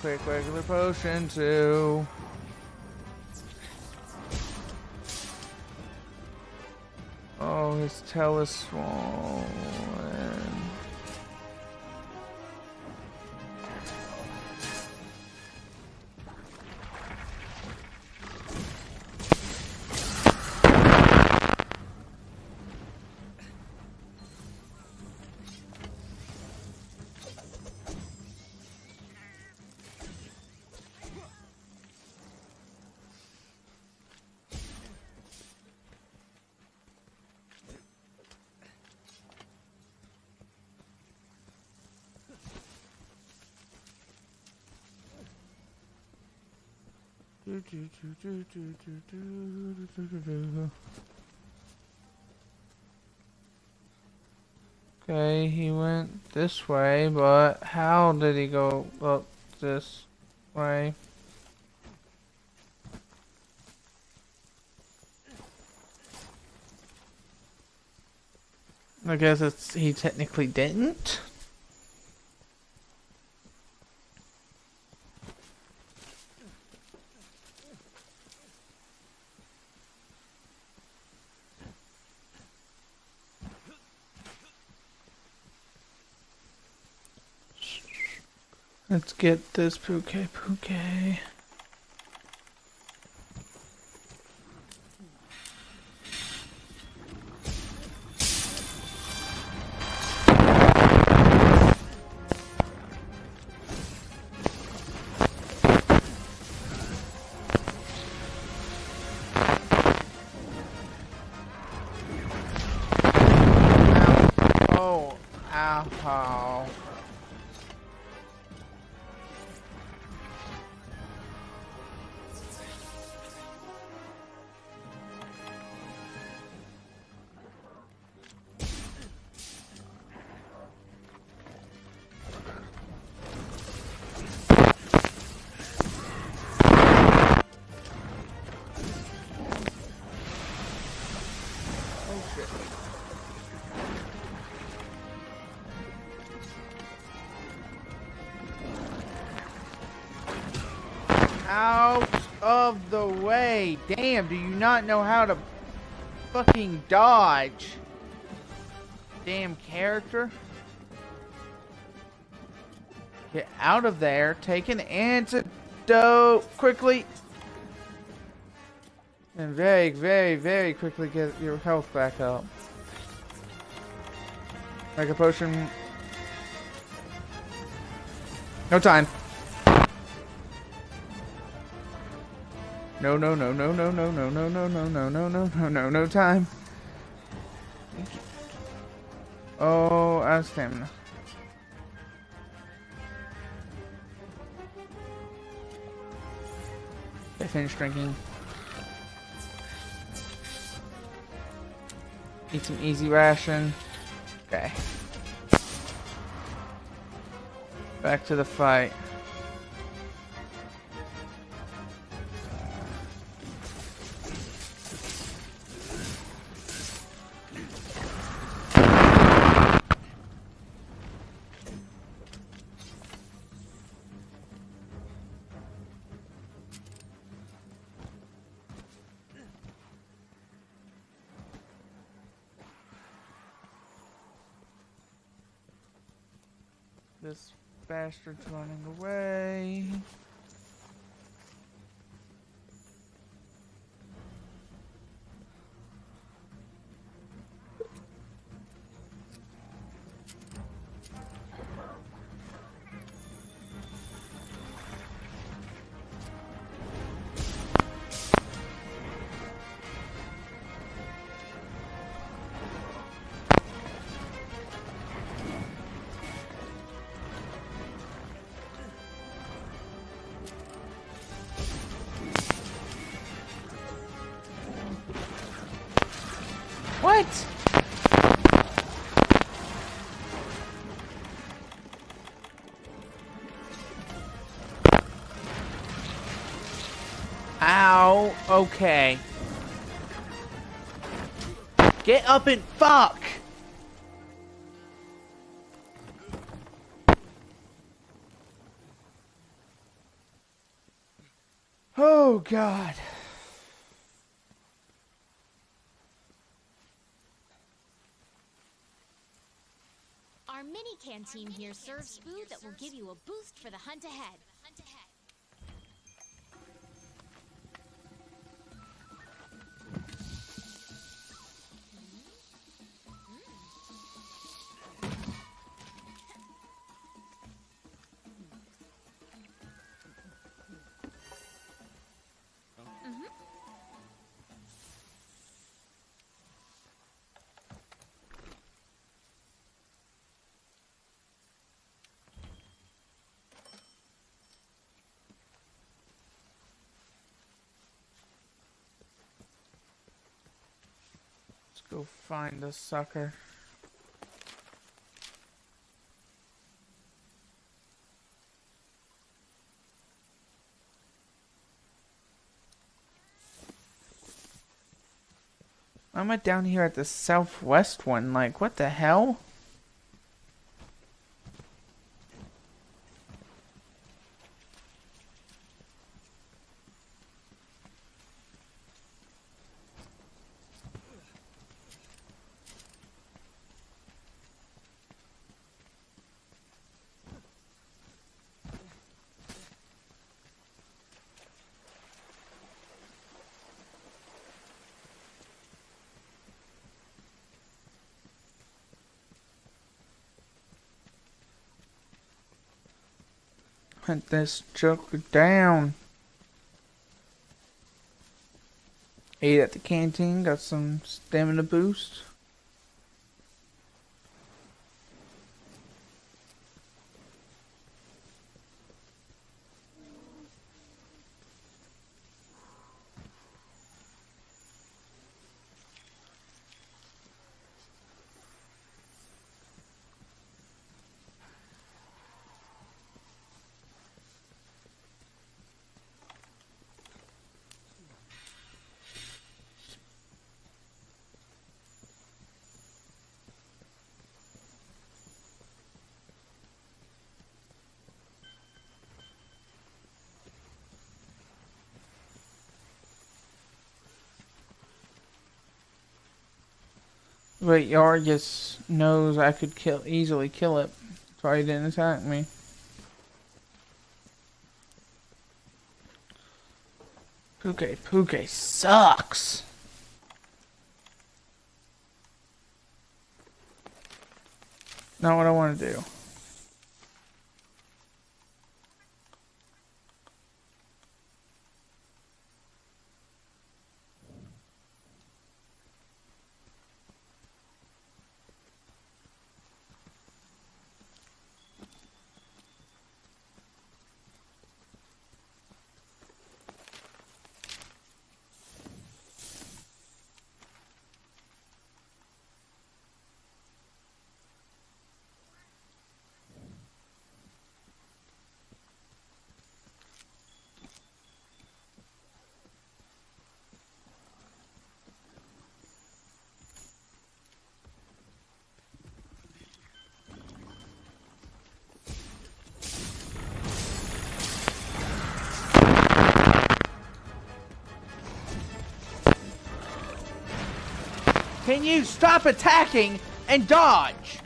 Quick regular potion too. Oh, his tail is. Okay, he went this way, but how did he go up this way? I guess it's he technically didn't. get this Pukei Pukei. Damn, do you not know how to fucking dodge? Damn character. Get out of there. Take an antidote quickly. And very, very, very quickly get your health back up. Make a potion. No time. No, no, no, no, no, no, no, no, no, no, no, no, no, no, no, no time. Oh, I have stamina. I finished drinking. Eat some easy ration. Okay. Back to the fight. This bastard's running away. Okay. Get up and fuck! Oh God. Our mini canteen here serves food that will give you a boost for the hunt ahead. Go find the sucker. Why am I down here at the southwest one? Like, what the hell? Hunt this joker down. Ate at the canteen, got some stamina boost. But Jagras knows I could kill easily kill it. That's why he didn't attack me. Pukei Pukei sucks. Not what I want to do. Can you stop attacking and dodge?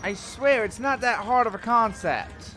I swear it's not that hard of a concept.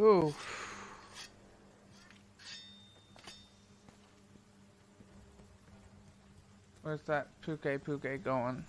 Ooh. Where's that Pukei Pukei going?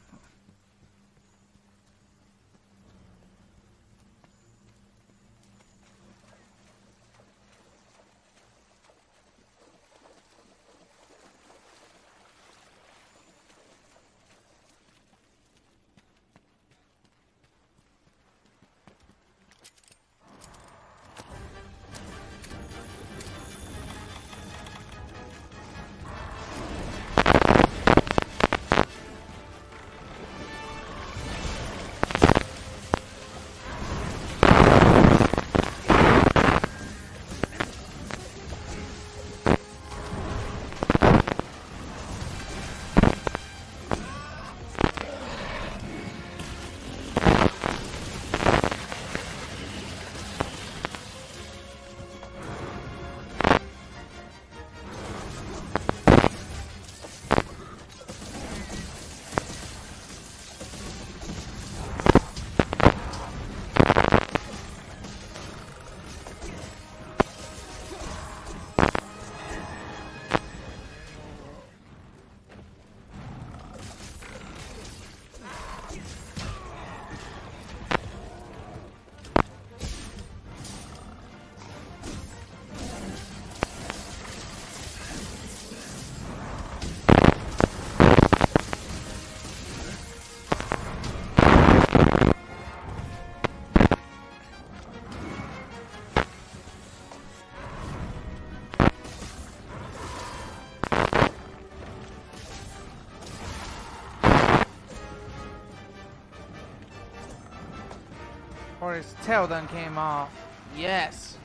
Or his tail done came off. Yes.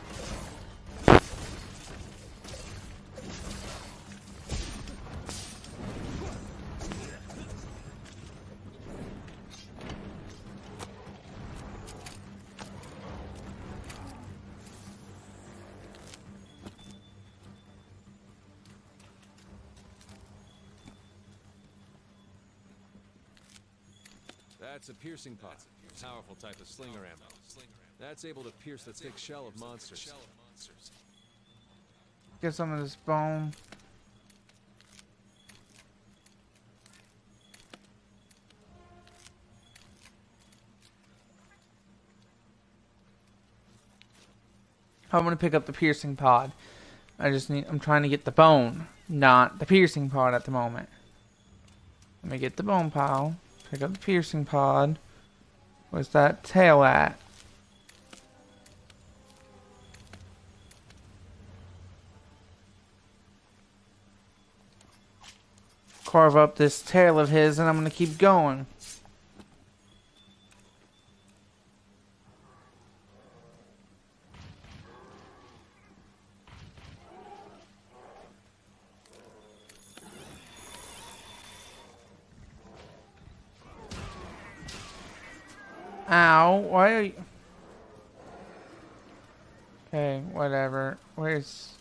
That's a piercing pod. Powerful type of slinger ammo. That's able to pierce the thick shell of monsters. Get some of this bone. I'm gonna pick up the piercing pod. I just need. I'm trying to get the bone, not the piercing pod at the moment. Let me get the bone pile. Pick up the piercing pod. Where's that tail at? Carve up this tail of his, and I'm gonna keep going. Why are you... Okay, whatever. Where's...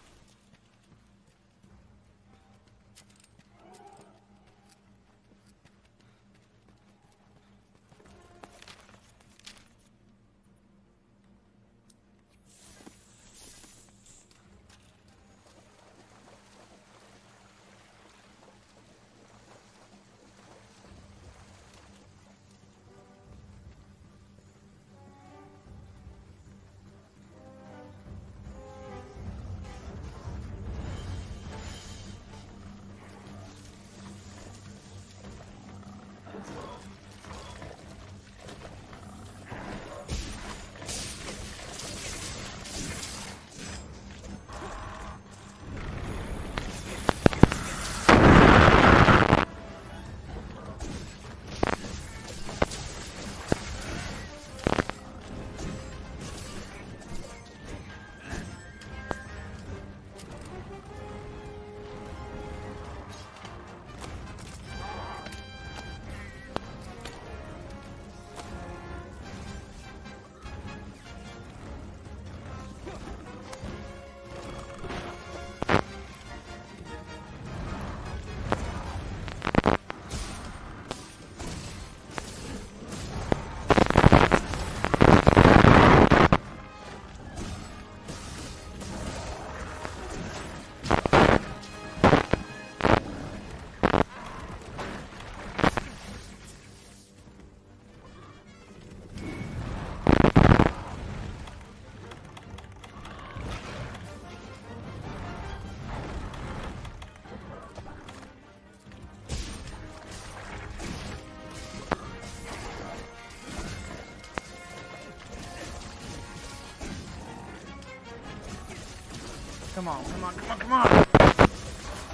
Come on, come on, come on, come on.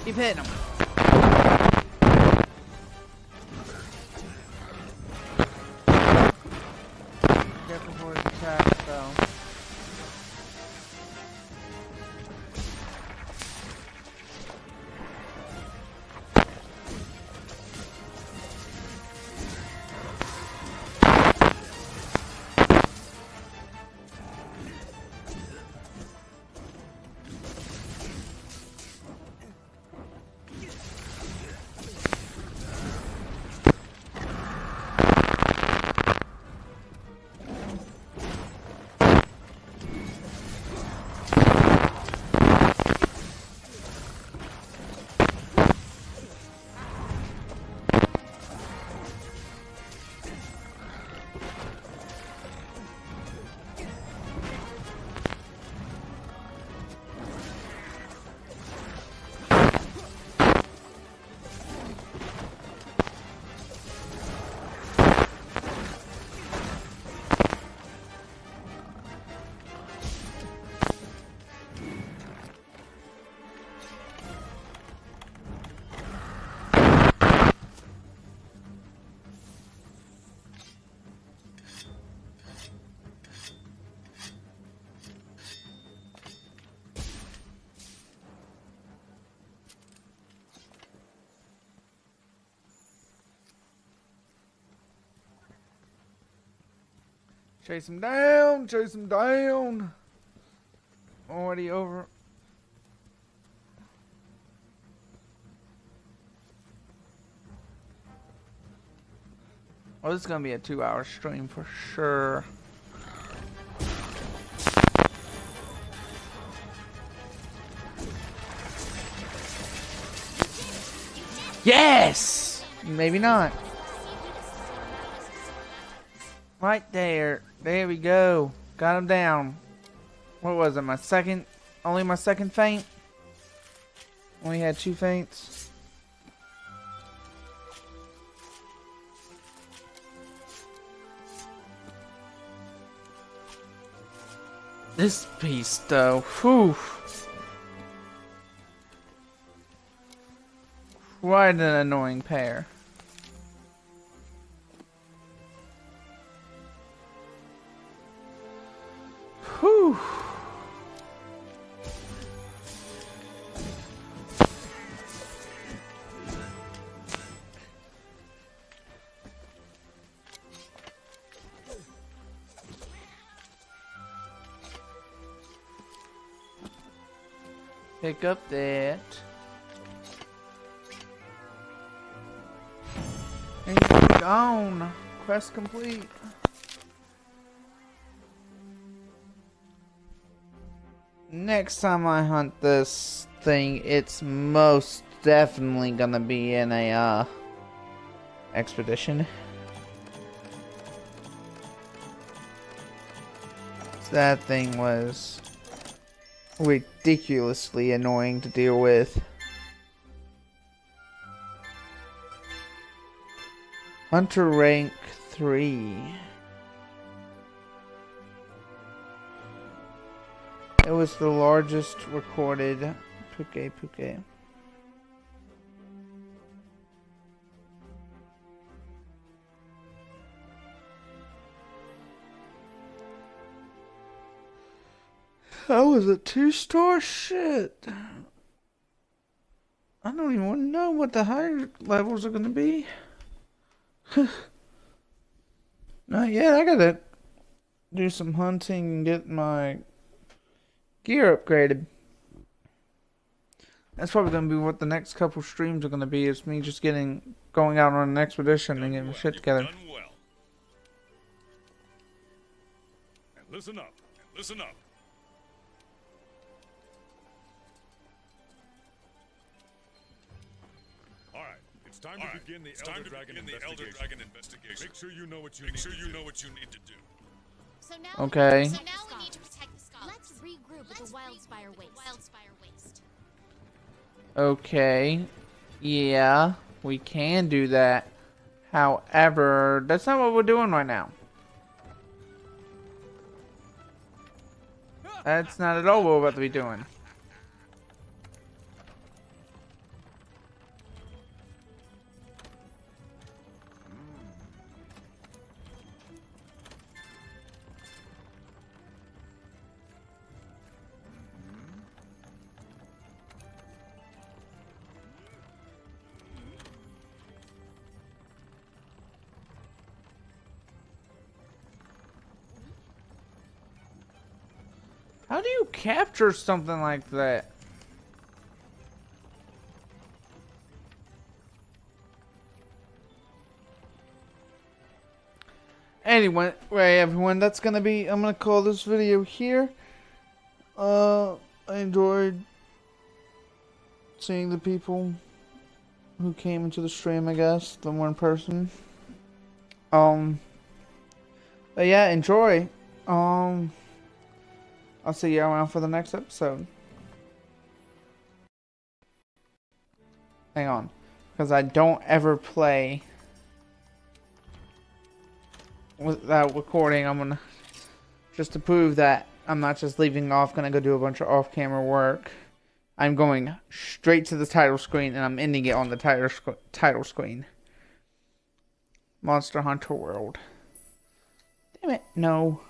Keep hitting him. Chase him down, chase him down. Already over. Well, this is gonna be a two-hour stream for sure. Yes! Maybe not. Right there. There we go. Got him down. What was it? My second? Only my second faint? Only had two faints. This piece, though. Whew. Quite an annoying pair. Pick up that. And gone. Quest complete. Next time I hunt this thing, it's most definitely gonna be in a uh, expedition. That thing was ridiculously annoying to deal with. Hunter rank 3. It was the largest recorded Pukei Pukei. That was a two star shit. I don't even want to know what the higher levels are gonna be. Not yet. I gotta do some hunting and get my gear upgraded. That's probably gonna be what the next couple streams are gonna be. It's me just getting going out on an expedition and getting shit together. Well. And listen up. And listen up. Time All to right, begin the it's Elder time to Dragon begin the Elder investigation. Dragon investigation. Make sure you know what you Make need sure to you do. know what you need to do. So now Okay. So now we need to protect the scholars. Let's regroup at the Wildspire Waste. Wildspire Waste. Okay. Yeah, we can do that. However, that's not what we're doing right now. That's not at all what we're about to be doing. Capture something like that? Anyway, everyone, that's gonna be. I'm gonna call this video here. Uh, I enjoyed seeing the people who came into the stream. I guess the one person. Um. But yeah, enjoy. Um. I'll see you around for the next episode. Hang on, because I don't ever play without recording, I'm gonna just to prove that I'm not just leaving off, gonna go do a bunch of off-camera work. I'm going straight to the title screen and I'm ending it on the title sc title screen. Monster Hunter World. Damn it, no.